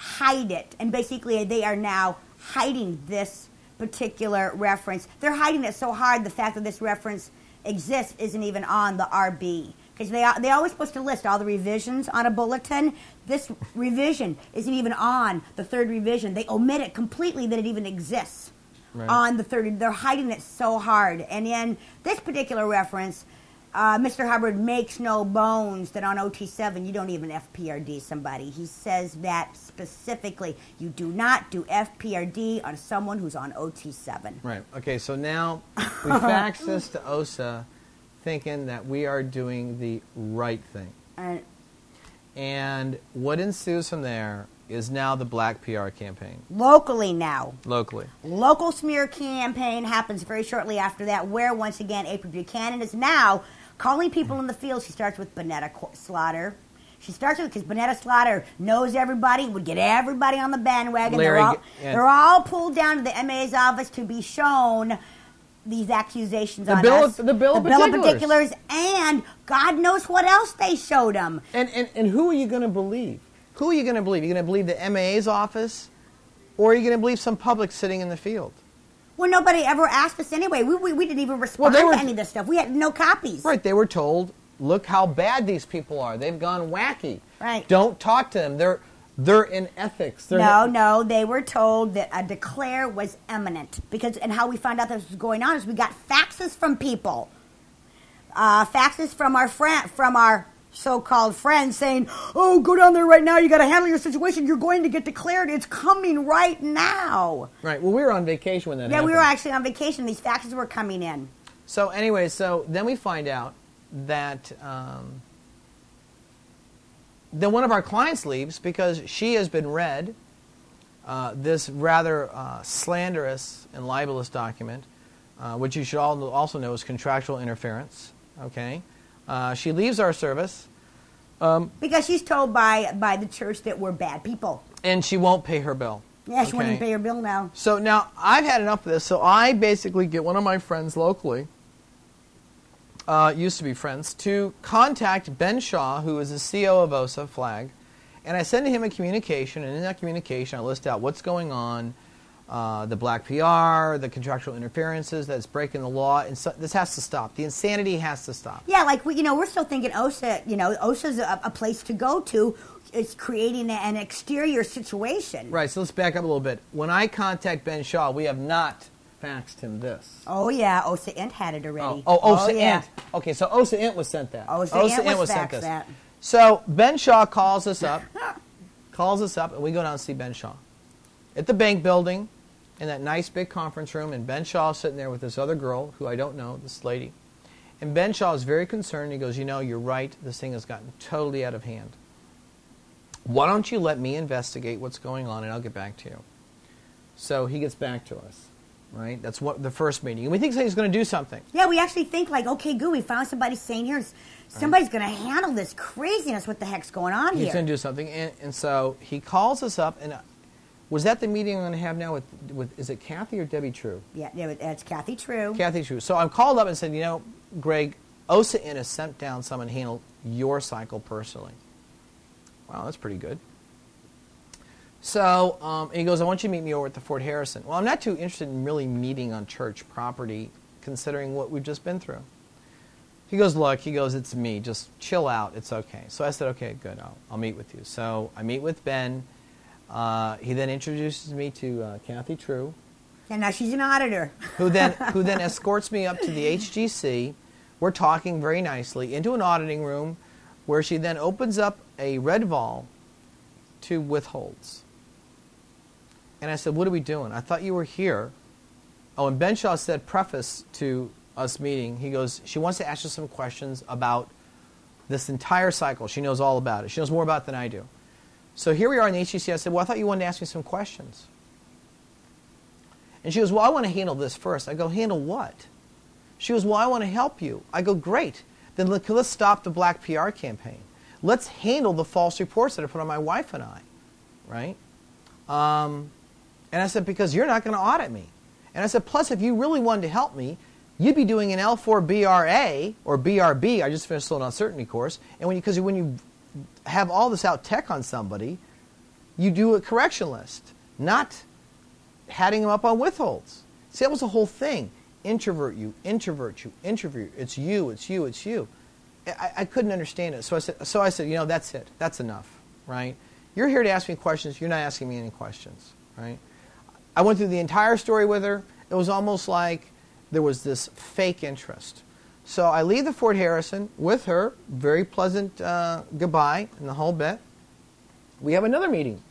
hide it. And basically, they are now hiding this particular reference. They're hiding it so hard, the fact that this reference exists isn't even on the RB because they they always supposed to list all the revisions on a bulletin. This revision isn't even on the third revision. They omit it completely that it even exists right. on the third. They're hiding it so hard. And in this particular reference, uh, Mr. Hubbard makes no bones that on OT7 you don't even FPRD somebody. He says that specifically. You do not do FPRD on someone who's on OT7. Right. Okay. So now *laughs* we fax this to OSA thinking that we are doing the right thing. And what ensues from there is now the black PR campaign. Locally now. Locally. Local smear campaign happens very shortly after that, where once again April Buchanan is now calling people in the field. She starts with Bonetta Slaughter. She starts with because Bonetta Slaughter knows everybody, would get everybody on the bandwagon. Larry, they're, all, they're all pulled down to the MA's office to be shown these accusations the on bill us. Of, the bill, the of, bill particulars. of particulars, and God knows what else they showed them. And, and, and who are you going to believe? Who are you going to believe? Are you going to believe the MA's office, or are you going to believe some public sitting in the field? Well, nobody ever asked us anyway. We, we, we didn't even respond well, were, to any of this stuff. We had no copies. Right. They were told, look how bad these people are. They've gone wacky. Right. Don't talk to them. They're they're in ethics. They're no, no, they were told that a declare was imminent because, and how we found out this was going on is we got faxes from people, uh, faxes from our friend, from our so-called friends saying, "Oh, go down there right now. You got to handle your situation. You're going to get declared. It's coming right now." Right. Well, we were on vacation when that yeah, happened. we were actually on vacation. These faxes were coming in. So anyway, so then we find out that. Um, then one of our clients leaves because she has been read uh, this rather uh, slanderous and libelous document, uh, which you should all also know is contractual interference. Okay, uh, she leaves our service um, because she's told by by the church that we're bad people, and she won't pay her bill. Yeah, she okay. won't pay her bill now. So now I've had enough of this. So I basically get one of my friends locally uh, used to be friends, to contact Ben Shaw, who is the CEO of OSA Flag, And I send him a communication, and in that communication, I list out what's going on, uh, the black PR, the contractual interferences that's breaking the law, and so, this has to stop. The insanity has to stop. Yeah, like we, you know, we're still thinking OSA. You know, OSA's a, a place to go to. It's creating an exterior situation. Right. So let's back up a little bit. When I contact Ben Shaw, we have not faxed him this. Oh yeah, OSA Int had it already. Oh, oh OSA yeah. Int. Okay, so OSA Int was sent that. OSA Int was faxed that. So Ben Shaw calls us up, *laughs* calls us up, and we go down and see Ben Shaw at the bank building in that nice big conference room, and Ben Shaw is sitting there with this other girl who I don't know, this lady. And Ben Shaw is very concerned. He goes, You know, you're right. This thing has gotten totally out of hand. Why don't you let me investigate what's going on and I'll get back to you? So he gets back to us, right? That's what the first meeting. And we think he's going to do something. Yeah, we actually think, like, okay, good, we found somebody saying here, somebody's going to handle this craziness. What the heck's going on He's here? going to do something. And, and so he calls us up, and was that the meeting I'm going to have now with, with is it Kathy or Debbie True? Yeah, yeah, it's Kathy True. Kathy True. So I'm called up and said, you know, Greg, OSA Int has sent down someone to handle your cycle personally. Wow, that's pretty good. So um, he goes, I want you to meet me over at the Fort Harrison. Well, I'm not too interested in really meeting on church property, considering what we've just been through. He goes, look, he goes, it's me. Just chill out. It's okay. So I said, okay, good. I'll, I'll meet with you. So I meet with Ben. Uh, he then introduces me to uh, Kathy True, And now she's an auditor. *laughs* who then who then *laughs* escorts me up to the HGC. We're talking very nicely into an auditing room, where she then opens up a red vol to withholds. And I said, "What are we doing? I thought you were here." Oh, and Ben Shaw said, preface to us meeting, he goes, "She wants to ask you some questions about this entire cycle. She knows all about it. She knows more about it than I do." So here we are in the HGC. I said, "Well, I thought you wanted to ask me some questions." And she goes, Well, I want to handle this first. I go, Handle what? She goes, Well, I want to help you. I go, Great. Then let, let's stop the black PR campaign. Let's handle the false reports that are put on my wife and I. Right? Um, and I said, Because you're not going to audit me. And I said, Plus, if you really wanted to help me, you'd be doing an L4BRA or BRB. I just finished the uncertainty course. And when you, because when you have all this out tech on somebody, you do a correction list, not hatting them up on withholds. See, that was the whole thing. Introvert you, introvert you, introvert. It's you, it's you, it's you. I, I couldn't understand it. So I said, so I said, you know, that's it. That's enough, right? You're here to ask me questions. You're not asking me any questions, right? I went through the entire story with her. It was almost like there was this fake interest. So I leave the Fort Harrison with her. Very pleasant uh, goodbye and the whole bit. We have another meeting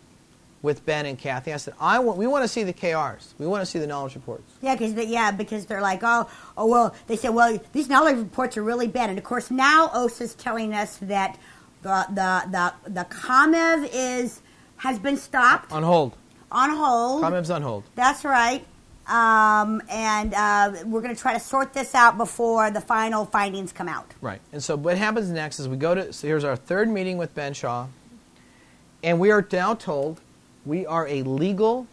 with Ben and Kathy. I said, I want, we want to see the KRs. We want to see the knowledge reports. Yeah, because they, yeah, because they're like, oh, oh, well, they said, well, these knowledge reports are really bad, and of course now OSA's telling us that the the the the ComEv is has been stopped On hold. on hold. ComEv's on hold. That's right. Um, and uh, we're going to try to sort this out before the final findings come out. Right. And so what happens next is we go to, so here's our third meeting with Ben Shaw, and we are now told we are a legal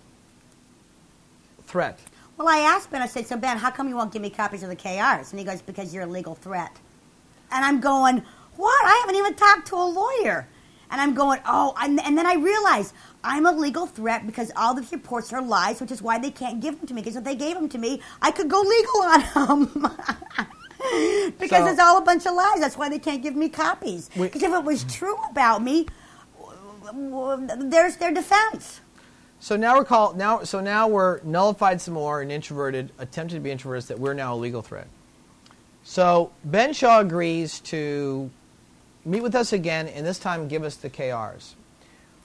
threat. Well, I asked Ben, I said, so Ben, how come you won't give me copies of the KRs? And he goes, because you're a legal threat. And I'm going, what? I haven't even talked to a lawyer. And I'm going, oh, and, and then I realize I'm a legal threat because all these reports are lies, which is why they can't give them to me. Because if they gave them to me, I could go legal on them. *laughs* because So- it's all a bunch of lies. That's why they can't give me copies. Because if it was true about me, there's their defense. So now we're called now. So now we're nullified some more and introverted, attempted to be introverted. That we're now a legal threat. So Ben Shaw agrees to meet with us again, and this time give us the KRs.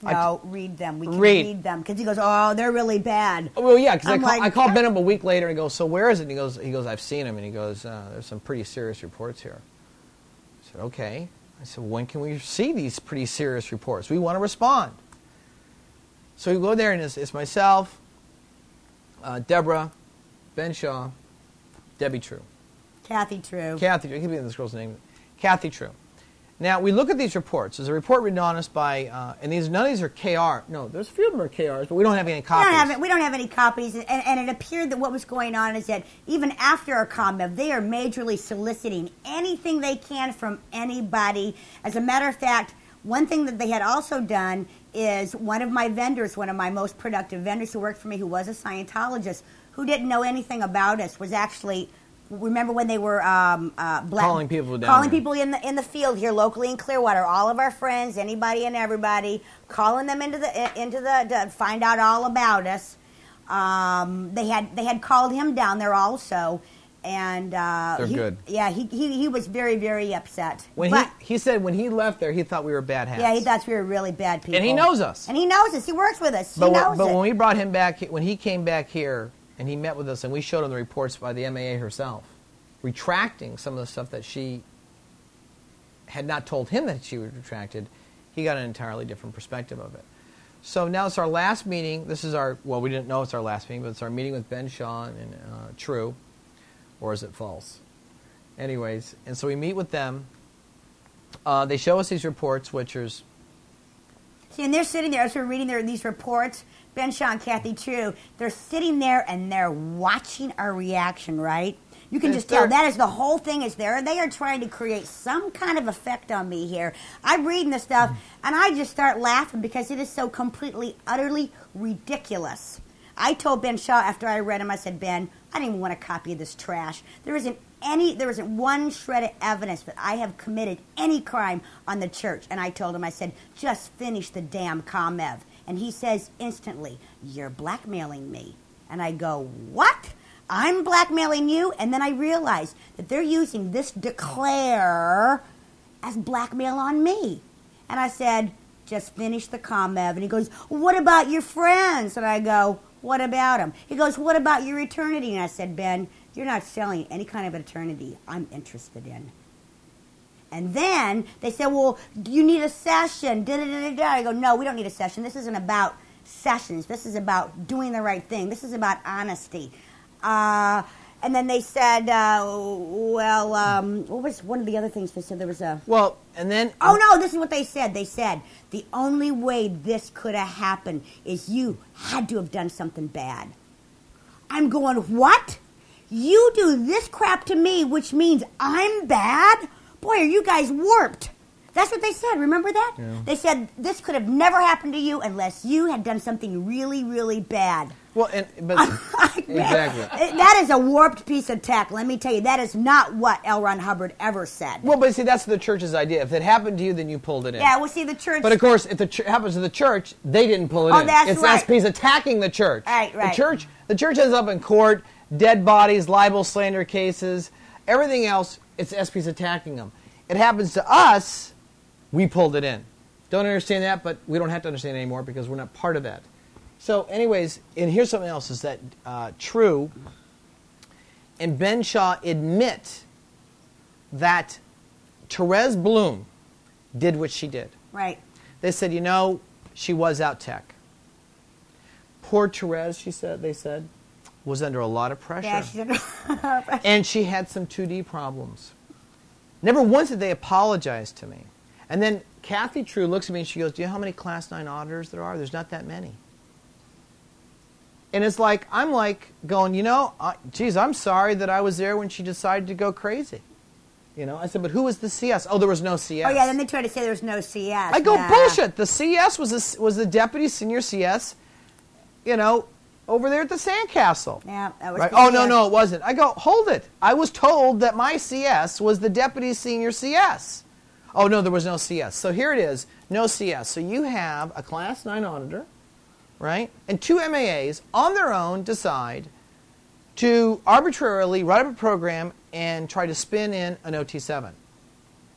No, read them. We can Read. read, them because he goes, "Oh, they're really bad." Oh, well, yeah, because I, call, like, I called Ben up a week later and he goes, "So where is it?" And he goes, "He goes, I've seen him." And he goes, uh, "There's some pretty serious reports here." I said, "Okay." I said, "When can we see these pretty serious reports? We want to respond." So we go there, and it's, it's myself, uh, Debra, Ben Shaw, Debbie True, Kathy True. Kathy. I keep this girl's name. Kathy True. Now we look at these reports. There's a report written on us by, uh, and these none of these are KR. No, there's a few of them are KRs, but we don't have any copies. we don't have we don't have any copies, and, and it appeared that what was going on is that even after a ComEv, they are majorly soliciting anything they can from anybody. As a matter of fact, one thing that they had also done is one of my vendors, one of my most productive vendors who worked for me, who was a Scientologist, who didn't know anything about us, was actually. Remember when they were um, uh, black, Calling people down calling there. people in the in the field here locally in Clearwater, all of our friends, anybody and everybody, calling them into the into the to find out all about us. Um, they had they had called him down there also, and uh, They're he- good. Yeah, he, he he was very very upset. When But- he he said when he left there, he thought we were bad hats. yeah, he thought we were really bad people. And he knows us. And he knows us. He works with us. But, he when- knows but when we brought him back, when he came back here and he met with us, and we showed him the reports by the MAA herself, retracting some of the stuff that she had not told him that she was retracted, he got an entirely different perspective of it. So now it's our last meeting. This is our well, we didn't know it's our last meeting, but it's our meeting with Ben Shaw and uh, True, or is it false? Anyways, and so we meet with them. Uh, they show us these reports, which is See, and they're sitting there as we're reading their, these reports. Ben Shaw and Kathy True, they're sitting there and they're watching our reaction, right? You can just tell that is the whole thing is there. They are trying to create some kind of effect on me here. I'm reading this stuff mm-hmm. and I just start laughing because it is so completely, utterly ridiculous. I told Ben Shaw after I read him, I said, Ben, I don't even want a copy of this trash. There isn't any, there isn't one shred of evidence that I have committed any crime on the church. And I told him, I said, just finish the damn ComEv. And he says instantly, You're blackmailing me. And I go, What? I'm blackmailing you? And then I realize that they're using this declare as blackmail on me. And I said, just finish the ComEv. And he goes, what about your friends? And I go, what about them? He goes, what about your eternity? And I said, Ben, you're not selling any kind of eternity I'm interested in. And then they said, well, do you need a session? Da, da, da, da, da. I go, no, we don't need a session. This isn't about sessions. This is about doing the right thing. This is about honesty. Uh, and then they said, uh, well, um, what was one of the other things they said? There was a. well, and then Oh no, this is what they said. They said the only way this could have happened is you had to have done something bad. I'm going, what? You do this crap to me, which means I'm bad? Boy, are you guys warped. That's what they said. Remember that? Yeah. They said this could have never happened to you unless you had done something really, really bad. Well, and but *laughs* *laughs* exactly. That is a warped piece of tech. Let me tell you, that is not what L. Ron Hubbard ever said. Well, but see, that's the church's idea. If it happened to you, then you pulled it in. yeah, well, see, the church. But of course, if it ch- happens to the church, they didn't pull it Oh, in. that's it's right. SP's attacking the church. Right, right. The church, the church ends up in court, dead bodies, libel, slander cases, everything else. It's SP's attacking them. It happens to us, we pulled it in. Don't understand that, but we don't have to understand anymore because we're not part of that. So, anyways, and here's something else: is that uh, true? And Ben Shaw admit that Therese Bloom did what she did. right. They said, you know, she was out tech. Poor Therese, she said, they said, was under a lot of pressure. Yeah, she said. and she had some 2D problems. Never once did they apologize to me. And then Kathy True looks at me and she goes, Do you know how many Class 9 auditors there are? There's not that many. And it's like, I'm like going, you know, uh, geez, I'm sorry that I was there when she decided to go crazy. You know, I said, but who was the CS? Oh, there was no CS. Oh yeah, then they tried to say there was no CS. I go Nah. bullshit. The CS was a, was the deputy senior CS, you know, over there at the Sandcastle. Yeah, that was Right? Oh no, no, it wasn't. I go, hold it. I was told that my CS was the deputy senior CS. Oh no, there was no CS. So here it is, no CS. So you have a class nine auditor, right, and two MAAs on their own decide to arbitrarily write up a program and try to spin in an OT7.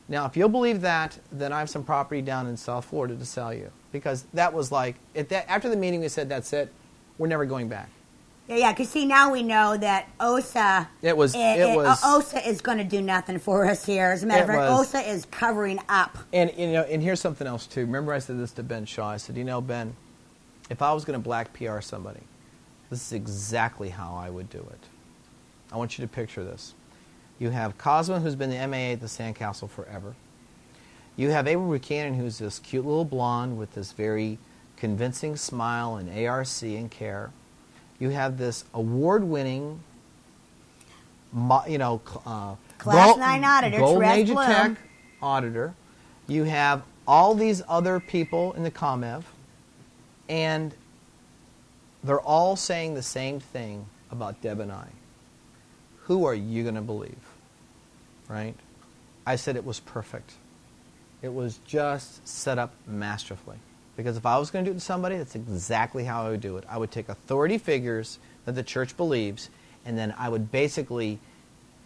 Now, if you'll believe that, then I have some property down in South Florida to sell you because that was like at that, after the meeting we said that's it, we're never going back. Yeah, yeah. Because see, now we know that OSA. It was- it eh, was- OSA is going to do nothing for us here. As a matter of fact, was- OSA is covering up. And you know, and here's something else too. Remember, I said this to Ben Shaw. I said, you know, Ben, if I was going to black PR somebody, this is exactly how I would do it. I want you to picture this. You have Cosima, who's been the MAA at the Sandcastle forever. You have April Buchanan, who's this cute little blonde with this very convincing smile and ARC and care. You have this award-winning, you know, uh, Class gold- nine auditor, Age of Bloom. Tech auditor. You have all these other people in the Comev, and they're all saying the same thing about Deb and I. Who are you going to believe? Right? I said it was perfect. It was just set up masterfully. Because if I was going to do it to somebody, that's exactly how I would do it. I would take authority figures that the church believes, and then I would basically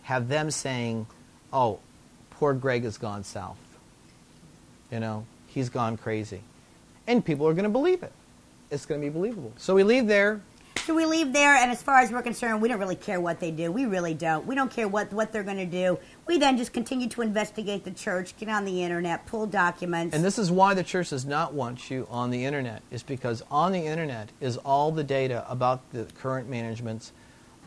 have them saying, oh, poor Greg has gone south. You know, he's gone crazy. And people are going to believe it. It's going to be believable. So we leave there. So we leave there, and as far as we're concerned, we don't really care what they do. We really don't. We don't care what, what they're going to do. We then just continue to investigate the church, get on the internet, pull documents. And this is why the church does not want you on the internet, is because on the internet is all the data about the current management's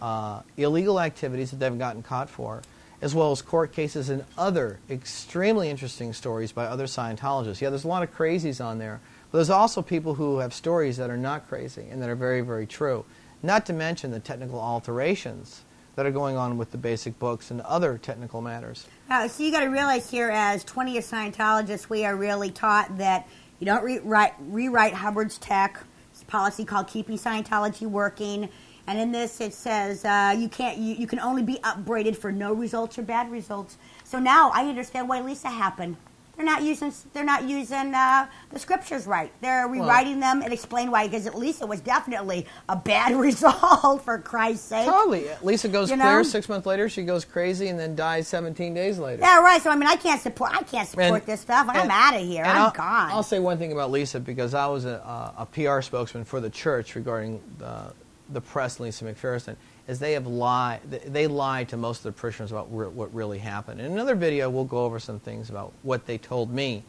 uh, illegal activities that they've gotten caught for, as well as court cases and other extremely interesting stories by other Scientologists. Yeah, there's a lot of crazies on there, there's also people who have stories that are not crazy and that are very, very true. Not to mention the technical alterations that are going on with the basic books and other technical matters. Uh, so you got to realize here, as 20 year Scientologists, we are really taught that you don't rewrite, rewrite Hubbard's tech. It's a policy called Keeping Scientology Working. And in this, it says uh, you can't, you, you can only be upbraided for no results or bad results. So now I understand why Lisa happened. They're not using they're not using uh, the scriptures right. They're rewriting well, them and explain why. Because at least it was definitely a bad *laughs* result for Christ's sake. Totally. Lisa goes you clear. Know? Six months later, she goes crazy and then dies 17 days later. Yeah, right. So I mean, I can't support I can't support and, this stuff. And, I'm out of here. I'm I'll, gone. I'll say one thing about Lisa because I was a, a PR spokesman for the church regarding the, the press Lisa McPherson is they have lied. They lied to most of the parishioners about what really happened. In another video, we'll go over some things about what they told me,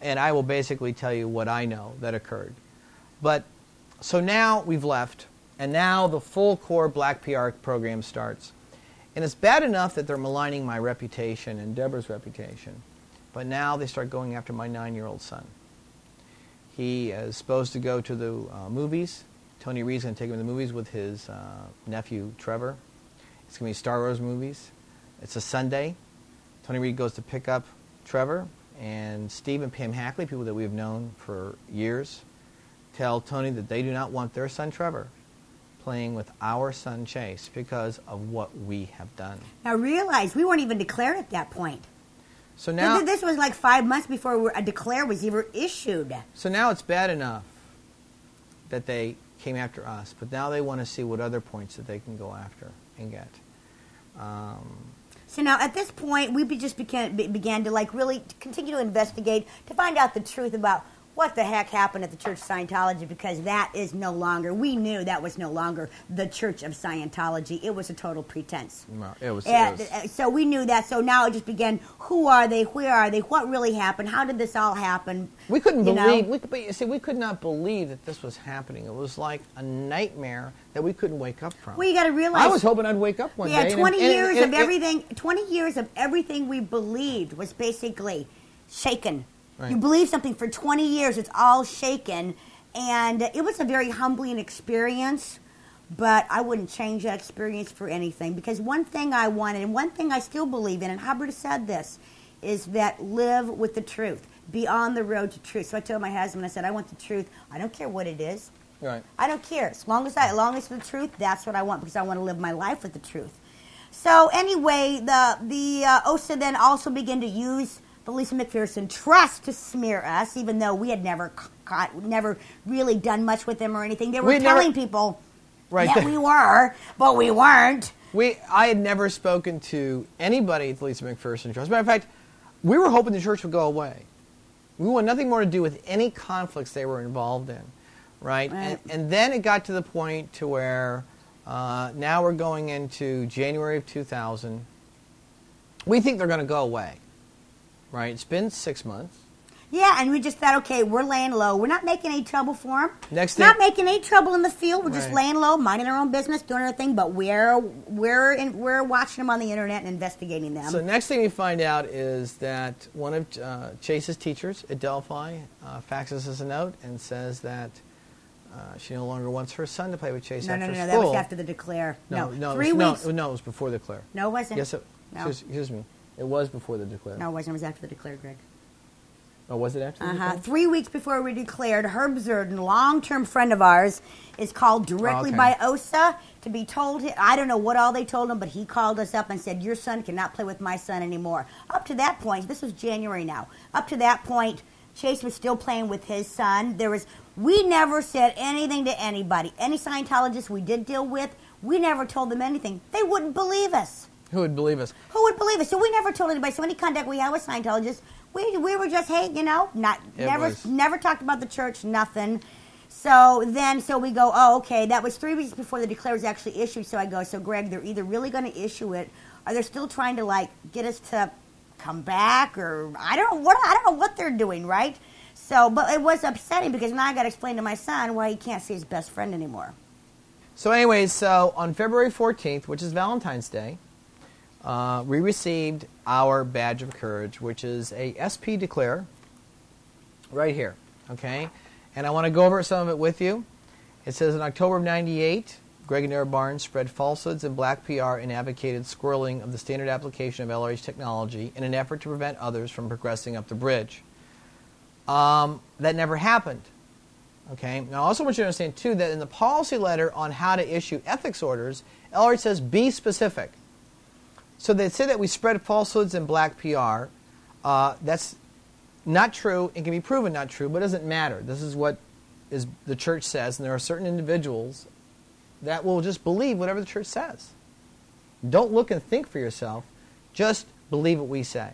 and I will basically tell you what I know that occurred. But so now we've left, and now the full core Black PR program starts, and it's bad enough that they're maligning my reputation and Debra's reputation, but now they start going after my nine-year-old son. He is supposed to go to the uh, movies Tony Reed's going to take him to the movies with his uh, nephew Trevor. It's going to be Star Wars movies. It's a Sunday. Tony Reed goes to pick up Trevor, and Steve and Pam Hackley, people that we have known for years, tell Tony that they do not want their son Trevor playing with our son Chase because of what we have done. Now realize we weren't even declared at that point. So now this was like five months before a declare was even issued. So now it's bad enough that they came after us, but now they want to see what other points that they can go after and get. Um, so now at this point, we just began, began to like really continue to investigate to find out the truth about what the heck happened at the Church of Scientology because that is no longer, we knew that was no longer the Church of Scientology. It was a total pretense. No, it was, and, it was. Uh, so we knew that. So now it just began who are they? Where are they? What really happened? How did this all happen? We couldn't you believe, we, but you see, we could not believe that this was happening. It was like a nightmare that we couldn't wake up from. Well, you got to realize. I was hoping I'd wake up one yeah, day. Yeah, 20 and, years and, and, of everything, 20 years of everything we believed was basically shaken Right. You believe something for 20 years, it's all shaken. And it was a very humbling experience, but I wouldn't change that experience for anything. Because one thing I wanted, and one thing I still believe in, and Hubbard said this, is that live with the truth. Be on the road to truth. So I told my husband, I said, I want the truth. I don't care what it is. Right. I don't care. As long as I, as long as the truth, that's what I want because I want to live my life with the truth. So anyway, the the uh, OSA then also began to use but Lisa McPherson trust to smear us, even though we had never caught, never really done much with them or anything. They were we telling never, people right that we were, but we weren't. We, I had never spoken to anybody at Lisa McPherson Trust. Matter of fact, we were hoping the church would go away. We want nothing more to do with any conflicts they were involved in, right? right. And, and then it got to the point to where uh, now we're going into January of 2000. We think they're going to go away right? It's been six months. Yeah, and we just thought, okay, we're laying low. We're not making any trouble for them. Next thing, not making any trouble in the field. We're right. just laying low, minding our own business, doing our thing. But we're we're in, we're watching them on the internet and investigating them. So next thing we find out is that one of uh, Chase's teachers at Delphi uh, faxes us a note and says that. Uh, she no longer wants her son to play with Chase no, after no, no. No, that was after the declare. No, no, three was, weeks. No, no, it was before the declare. No, it wasn't. Yes, it, no. excuse, excuse me. It was before the declare. No, it wasn't. It was after the declare, Greg. Oh, was it after? Uh-huh. Three weeks before we declared, Herb Zerden, long-term friend of ours, is called directly okay. by OSA to be told. I don't know what all they told him, but he called us up and said, "Your son cannot play with my son anymore." Up to that point, this was January now. Up to that point, Chase was still playing with his son. There was we never said anything to anybody. Any Scientologists we did deal with, we never told them anything. They wouldn't believe us. Who would believe us? Who would believe us? So we never told anybody. So any contact we had with Scientologists, we, we were just, hey, you know, not It never was- never talked about the church, nothing. So then, so we go, oh, okay. That was three weeks before the declare was actually issued. So I go, so Greg, they're either really going to issue it, or they're still trying to like get us to come back, or I don't know what I don't know what they're doing, right? So, but it was upsetting because now I got to explain to my son why he can't see his best friend anymore. So, anyways, so on February 14th, which is Valentine's Day, uh, we received our badge of courage, which is a SP Declare, right here. Okay, and I want to go over some of it with you. It says in October of '98, Greg and Aaron Barnes spread falsehoods and black PR and advocated squirreling of the standard application of LRH technology in an effort to prevent others from progressing up the bridge. Um, that never happened. Okay. Now, I also want you to understand too that in the policy letter on how to issue ethics orders, LRH says be specific. So they say that we spread falsehoods and black PR. Uh, that's not true and can be proven not true, but it doesn't matter. This is what is the church says, and there are certain individuals that will just believe whatever the church says. Don't look and think for yourself. Just believe what we say.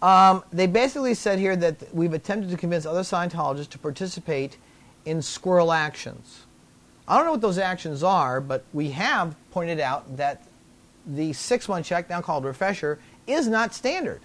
Um, they basically said here that we've attempted to convince other Scientologists to participate in squirrel actions. I don't know what those actions are, but we have pointed out that the six month check, now called refresher, is not standard.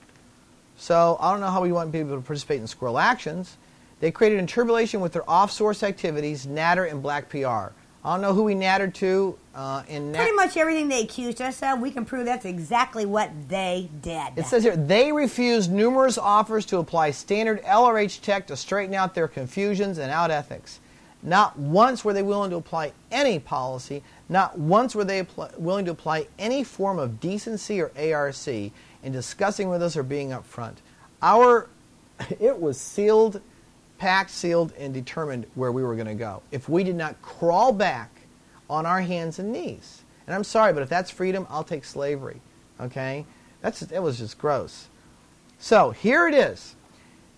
So I don't know how we want people to participate in squirrel actions. They created enturbulation with their off source activities, Natter and Black PR. I don't know who we nattered to. Uh, in Nat- Pretty much everything they accused us of, we can prove that's exactly what they did. It says here they refused numerous offers to apply standard LRH tech to straighten out their confusions and out ethics. Not once were they willing to apply any policy. Not once were they willing to apply any form of decency or ARC in discussing with us or being upfront. Our *laughs* it was sealed, packed, sealed, and determined where we were going to go. If we did not crawl back on our hands and knees, and I'm sorry, but if that's freedom, I'll take slavery. Okay, that's it was just gross. So here it is.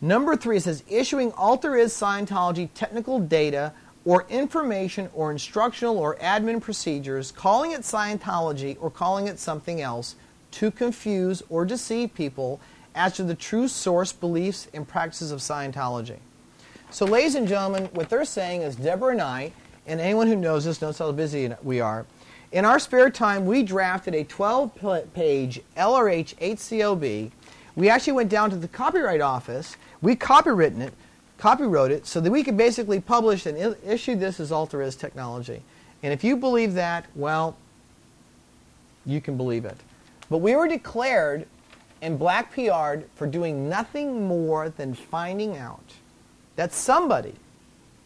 Number three it says issuing alter is Scientology technical data or information or instructional or admin procedures, calling it Scientology or calling it something else to confuse or deceive people as to the true source, beliefs, and practices of Scientology. So, ladies and gentlemen, what they're saying is Debra and I, and anyone who knows us knows how busy we are. In our spare time, we drafted a 12 page LRH HCOB. We actually went down to the Copyright Office. We copywritten it, copywrote it, so that we could basically publish and i- issue this as Alter technology. And if you believe that, well, you can believe it. But we were declared and black PR'd for doing nothing more than finding out that somebody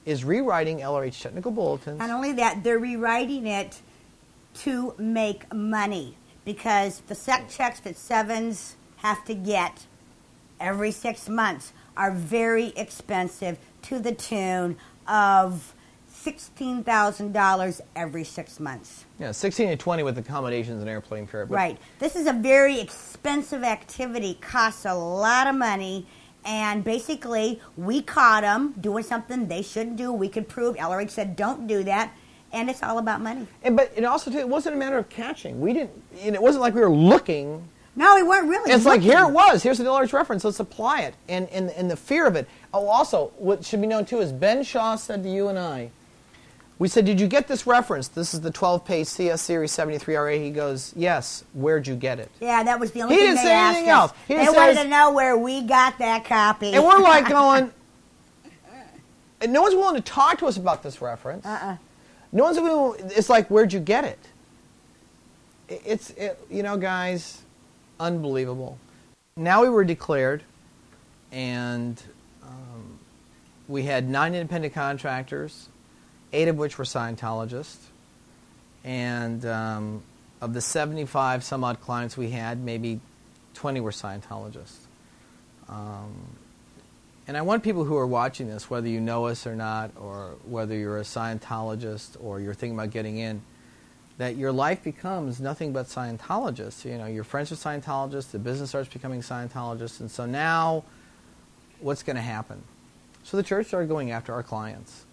is rewriting LRH technical bulletins. Not only that, they're rewriting it to make money because the sec checks that sevens have to get every six months are very expensive to the tune of $16,000 every six months. Yeah, 16 to 20 with accommodations and airplane fare. Right. This is a very expensive activity, costs a lot of money, and basically we caught them doing something they shouldn't do. We could prove. LRH said don't do that, and it's all about money. And, but it also too, it wasn't a matter of catching. We didn't. And it wasn't like we were looking. No, we weren't really. It's like here it was. Here's an LRH reference. Let's apply it. And and and the fear of it. Oh, also, what should be known too is Ben Shaw said to you and I. We said, "Did you get this reference? This is the 12-page CS Series 73RA." He goes, "Yes." Where'd you get it? Yeah, that was the only He thing didn't they say asked anything us. else. He they wanted to know where we got that copy. And we're like going, *laughs* and no one's willing to talk to us about this reference. Uh-uh. No one's willing. It's like, where'd you get it? It- It's, it, you know, guys, unbelievable. Now we were declared, and um, we had nine independent contractors, eight of which were Scientologists, and um, of the 75 some odd clients we had, maybe 20 were Scientologists. Um, and I want people who are watching this, whether you know us or not, or whether you're a Scientologist or you're thinking about getting in, that your life becomes nothing but Scientologists. You know, your friends are Scientologists, the business starts becoming Scientologists, and so now, what's going to happen? So the church started going after our clients.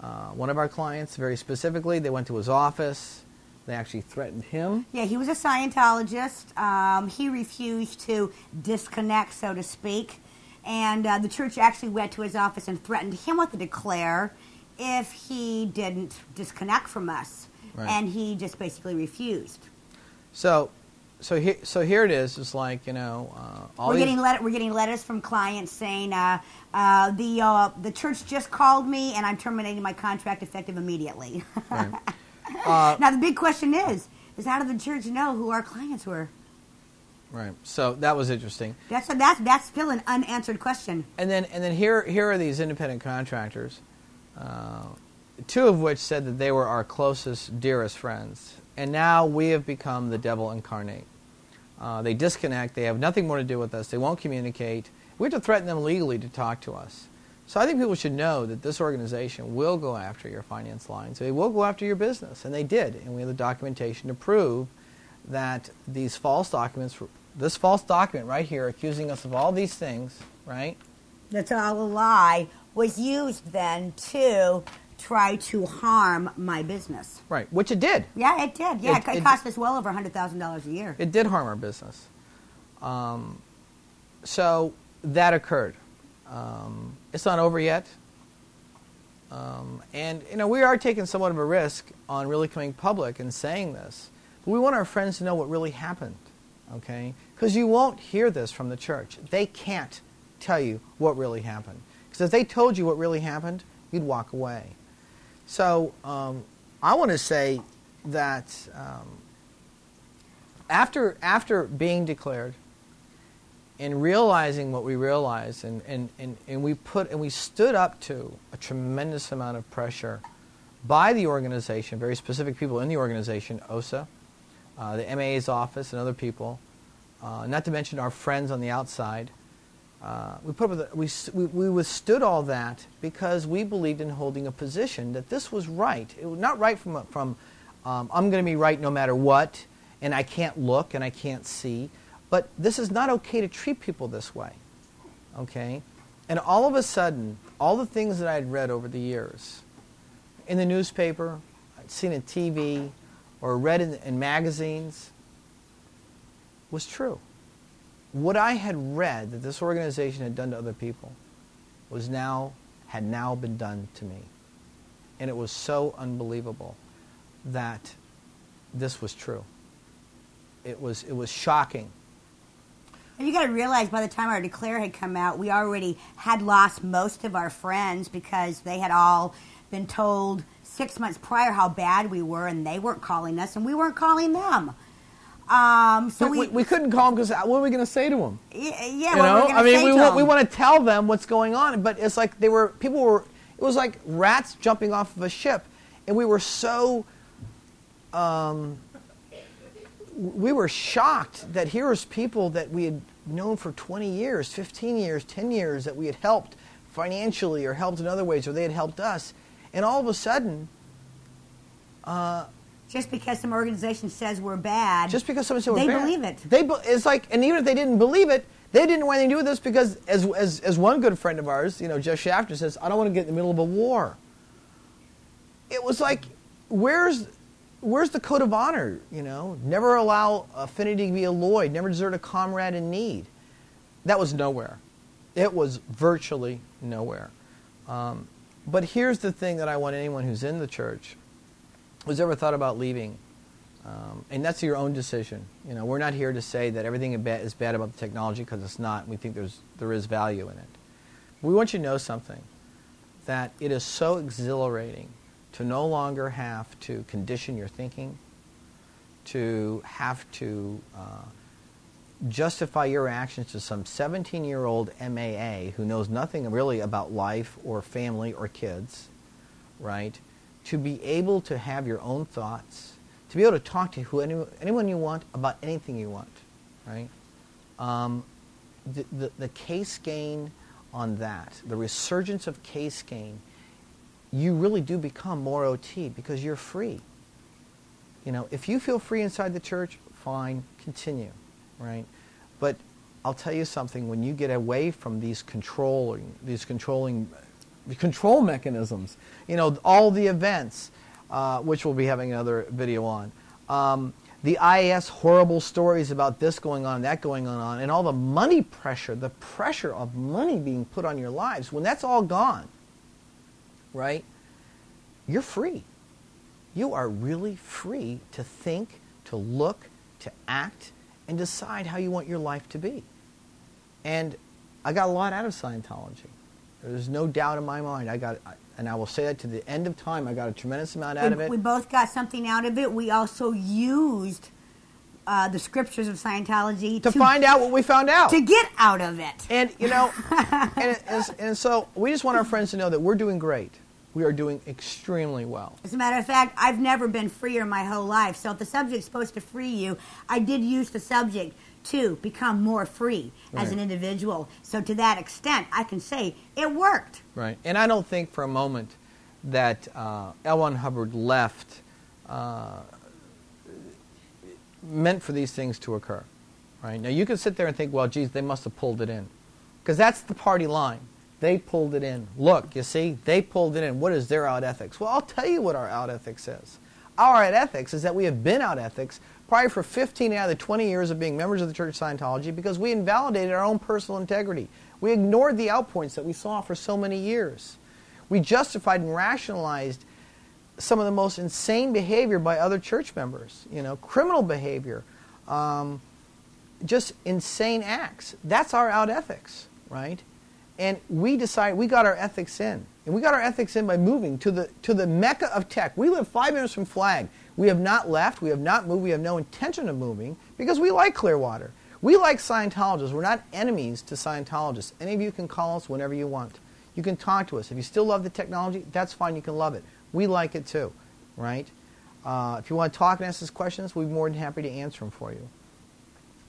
Uh, one of our clients, very specifically, they went to his office. They actually threatened him. Yeah, he was a Scientologist. Um, he refused to disconnect, so to speak. And uh, the church actually went to his office and threatened him with a declare if he didn't disconnect from us. Right. And he just basically refused. So, so here, so here it is. It's like you know, uh, all we're getting let- we're getting letters from clients saying uh, uh, the uh, the church just called me and I'm terminating my contract effective immediately. *laughs* Right. *laughs* Uh, now the big question is is how did the church know who our clients were? right. So that was interesting. That's a, that's that's still an unanswered question. And then, and then here, here are these independent contractors, uh, two of which said that they were our closest, dearest friends. And now we have become the devil incarnate. Uh, they disconnect. They have nothing more to do with us. They won't communicate. We have to threaten them legally to talk to us. So I think people should know that this organization will go after your finance lines. They will go after your business, and they did. And we have the documentation to prove that these false documents, this false document right here, accusing us of all these things, right? That's all a lie. Was used then to try to harm my business. Right, which it did. Yeah, it did. Yeah, It- it, it- cost us well over hundred thousand dollars a year. It did harm our business. Um, so that occurred. Um, it's not over yet. Um, and, you know, we are taking somewhat of a risk on really coming public and saying this. But we want our friends to know what really happened, okay? Because you won't hear this from the church. They can't tell you what really happened. Because if they told you what really happened, you'd walk away. So um, I want to say that um, after, after being declared and realizing what we realized, and, and, and, and we put and we stood up to a tremendous amount of pressure by the organization, very specific people in the organization, OSA, uh, the MAA's office, and other people, uh, not to mention our friends on the outside. Uh, we, put up with we, we, withstood all that because we believed in holding a position that this was right. It was not right from, from um, I'm going to be right no matter what, and I can't look and I can't see. But this is not okay to treat people this way. Okay? And all of a sudden, all the things that I had read over the years in the newspaper, I'd seen in TV, or read in, in magazines was true. What I had read that this organization had done to other people was now had now been done to me. And it was so unbelievable that this was true. It was it was shocking. And you got to realize by the time our declare had come out, we already had lost most of our friends because they had all been told six months prior how bad we were, and they weren't calling us, and we weren't calling them. Um, so we, we, we, couldn't call them because what are we going to say to them? yeah, yeah you know, I mean, we want, we want to tell them what's going on, but it's like they were people were. It was like rats jumping off of a ship, and we were so. Um, we were shocked that here's people that we had known for 20 years, 15 years, 10 years that we had helped financially or helped in other ways, or they had helped us, and all of a sudden, uh, just because some organization says we're bad, just because someone said we're They bad, believe it. They be- it's like, and even if they didn't believe it, they didn't want anything to do with this because, as as as one good friend of ours, you know, Jeff Shafter says, I don't want to get in the middle of a war. It was like, where's where's the code of honor? You know, never allow affinity to be alloyed, never desert a comrade in need. That was nowhere. It was virtually nowhere. Um, but here's the thing that I want anyone who's in the church, who's ever thought about leaving, um, and that's your own decision. You know, we're not here to say that everything is bad, about the technology because it's not. We think there's there is value in it. We want you to know something that it is so exhilarating to no longer have to condition your thinking, to have to uh, justify your actions to some 17 year old MAA who knows nothing really about life or family or kids, right? To be able to have your own thoughts, to be able to talk to who, any, anyone you want about anything you want, right? Um, the, the, the case gain on that, the resurgence of case gain, you really do become more OT because you're free. You know, if you feel free inside the church, fine, continue, right? But I'll tell you something, when you get away from these controlling, these controlling control mechanisms, you know, all the events, uh, which we'll be having another video on, um, the IAS horrible stories about this going on, that going on, and all the money pressure, the pressure of money being put on your lives, when that's all gone, right, you're free. You are really free to think, to look, to act, and decide how you want your life to be. And I got a lot out of Scientology. There's no doubt in my mind. I got, and I will say that to the end of time, I got a tremendous amount out we, of it. We both got something out of it. We also used uh, the scriptures of Scientology to, to, find out what we found out. To get out of it. And, you know, *laughs* and, and, and so we just want our friends to know that we're doing great. We are doing extremely well. As a matter of fact, I've never been freer in my whole life. So if the subject's supposed to free you, I did use the subject to become more free right. as an individual. So to that extent, I can say it worked. Right. And I don't think for a moment that uh, L. Hubbard left uh, meant for these things to occur. Right. Now you can sit there and think, well, geez, they must have pulled it in, because that's the party line. They pulled it in. Look, you see, they pulled it in. What is their out ethics? Well, I'll tell you what our out ethics is. Our out ethics is that we have been out ethics probably for 15 out of the 20 years of being members of the Church of Scientology because we invalidated our own personal integrity. We ignored the outpoints that we saw for so many years. We justified and rationalized some of the most insane behavior by other church members, you know, criminal behavior, um, just insane acts. That's our out ethics, right? And we decided we got our ethics in. And we got our ethics in by moving to the, to the mecca of tech. We live five minutes from Flag. We have not left. We have not moved. We have no intention of moving because we like Clearwater. We like Scientologists. We're not enemies to Scientologists. Any of you can call us whenever you want. You can talk to us. If you still love the technology, that's fine. You can love it. We like it too, right? Uh, if you want to talk and ask us questions, we'll be more than happy to answer them for you.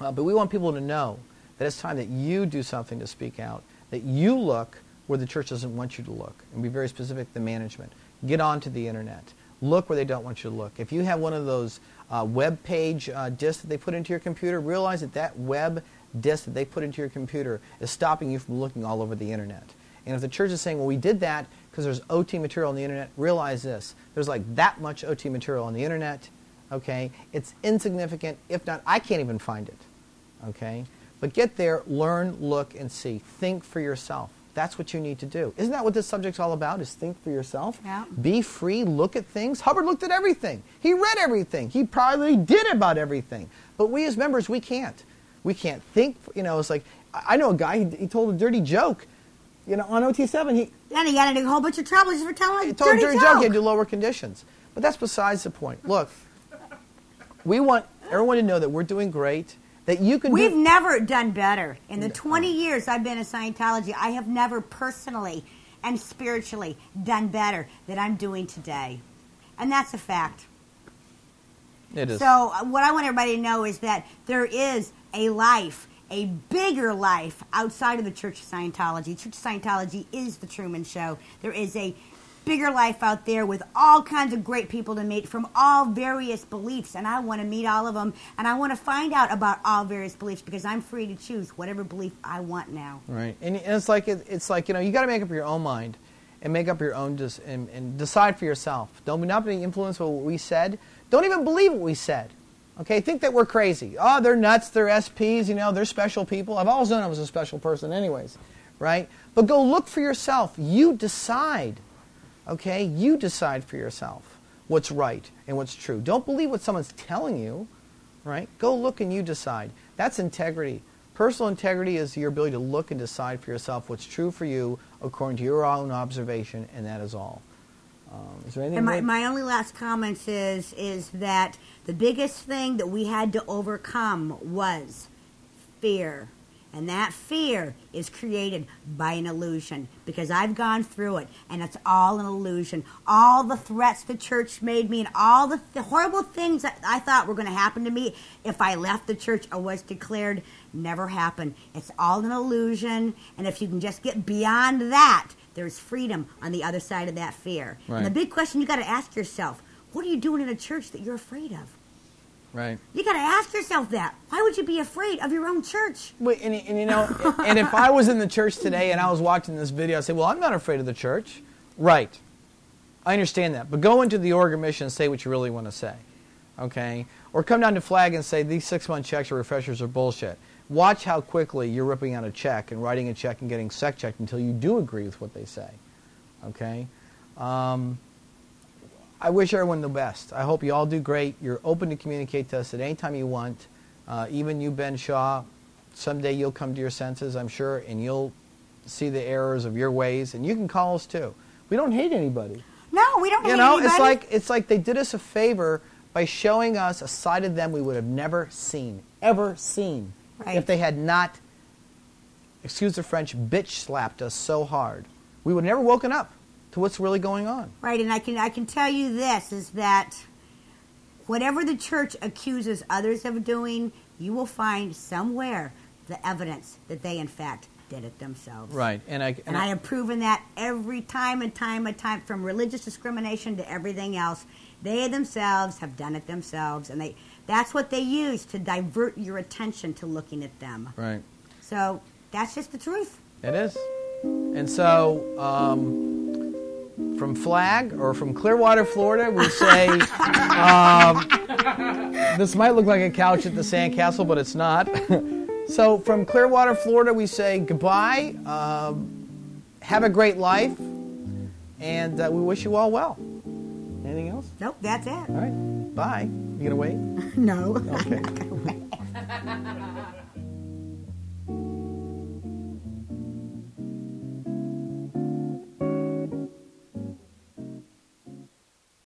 Uh, but we want people to know that it's time that you do something to speak out, that you look where the church doesn't want you to look, and be very specific the management. Get onto the internet look where they don't want you to look. If you have one of those uh, web page uh, disks that they put into your computer, realize that that web disk that they put into your computer is stopping you from looking all over the internet. And if the church is saying, well, we did that because there's OT material on the internet, realize this. There's like that much OT material on the internet, okay? It's insignificant. If not, I can't even find it, okay? But get there, learn, look, and see. Think for yourself. That's what you need to do. Isn't that what this subject's all about? Is think for yourself. Yeah. Be free, look at things. Hubbard looked at everything. He read everything. He probably did about everything. But we as members, we can't. We can't think, you know, it's like, I know a guy, he, he told a dirty joke, you know, on OT7. He, and he got into a whole bunch of trouble just for telling he told dirty a dirty joke. joke. He had to lower conditions. But that's besides the point. Look, we want everyone to know that we're doing great that you can We've do- never done better. In the 20 years I've been in Scientology, I have never personally and spiritually done better than I'm doing today. And that's a fact. It is. So, uh, what I want everybody to know is that there is a life, a bigger life outside of the Church of Scientology. Church of Scientology is the Truman Show. There is a bigger life out there with all kinds of great people to meet from all various beliefs. And i want to meet all of them and i want to find out about all various beliefs because i'm free to choose whatever belief i want now. Right. And, it's like it's like you know you got to make up your own mind and make up your own dis- and, and decide for yourself. Don't be not being influenced by what we said. Don't even believe what we said. Okay? Think that we're crazy. Oh they're nuts. They're sps you know they're special people. I've always known i was a special person anyways. Right? But go look for yourself. You decide Okay? You decide for yourself what's right and what's true. Don't believe what someone's telling you, right? Go look and you decide. That's integrity. Personal integrity is your ability to look and decide for yourself what's true for you according to your own observation, and that is all. Um, is there anything and my, my only last comment is is that the biggest thing that we had to overcome was fear And that fear is created by an illusion because I've gone through it and it's all an illusion. All the threats the church made me and all the, the horrible things that I thought were going to happen to me if I left the church or was declared never happened. It's all an illusion. And if you can just get beyond that, there's freedom on the other side of that fear. Right. And the big question you got to ask yourself what are you doing in a church that you're afraid of? Right. You got to ask yourself that. Why would you be afraid of your own church? Wait, and, and you know, and if I was in the church today and I was watching this video, I'd say, well, I'm not afraid of the church. Right. I understand that. But go into the Oregon mission and say what you really want to say. Okay? Or come down to Flag and say these six month checks or refreshers are bullshit. Watch how quickly you're ripping out a check and writing a check and getting sec checked until you do agree with what they say. Okay? Um, I wish everyone the best. I hope you all do great. You're open to communicate to us at any time you want. Uh, even you, Ben Shaw, someday you'll come to your senses, I'm sure, and you'll see the errors of your ways, and you can call us too. We don't hate anybody. No, we don't You hate know, anybody. it's like it's like they did us a favor by showing us a side of them we would have never seen, ever seen, Right. if they had not, excuse the French, bitch slapped us so hard. We would have never woken up to what's really going on. Right, and I can I can tell you this is that whatever the church accuses others of doing, you will find somewhere the evidence that they in fact did it themselves. Right, and I And I have proven that every time and time and time, from religious discrimination to everything else. They themselves have done it themselves, and they that's what they use to divert your attention to looking at them. right. So that's just the truth. It is. And so, um, from Flag or from Clearwater, Florida, we say *laughs* um, this might look like a couch at the sandcastle, but it's not. *laughs* so, from Clearwater, Florida, we say goodbye. Um, have a great life, and uh, we wish you all well. Anything else? Nope, that's it. All right. Bye. You gonna wait? *laughs* No. Okay.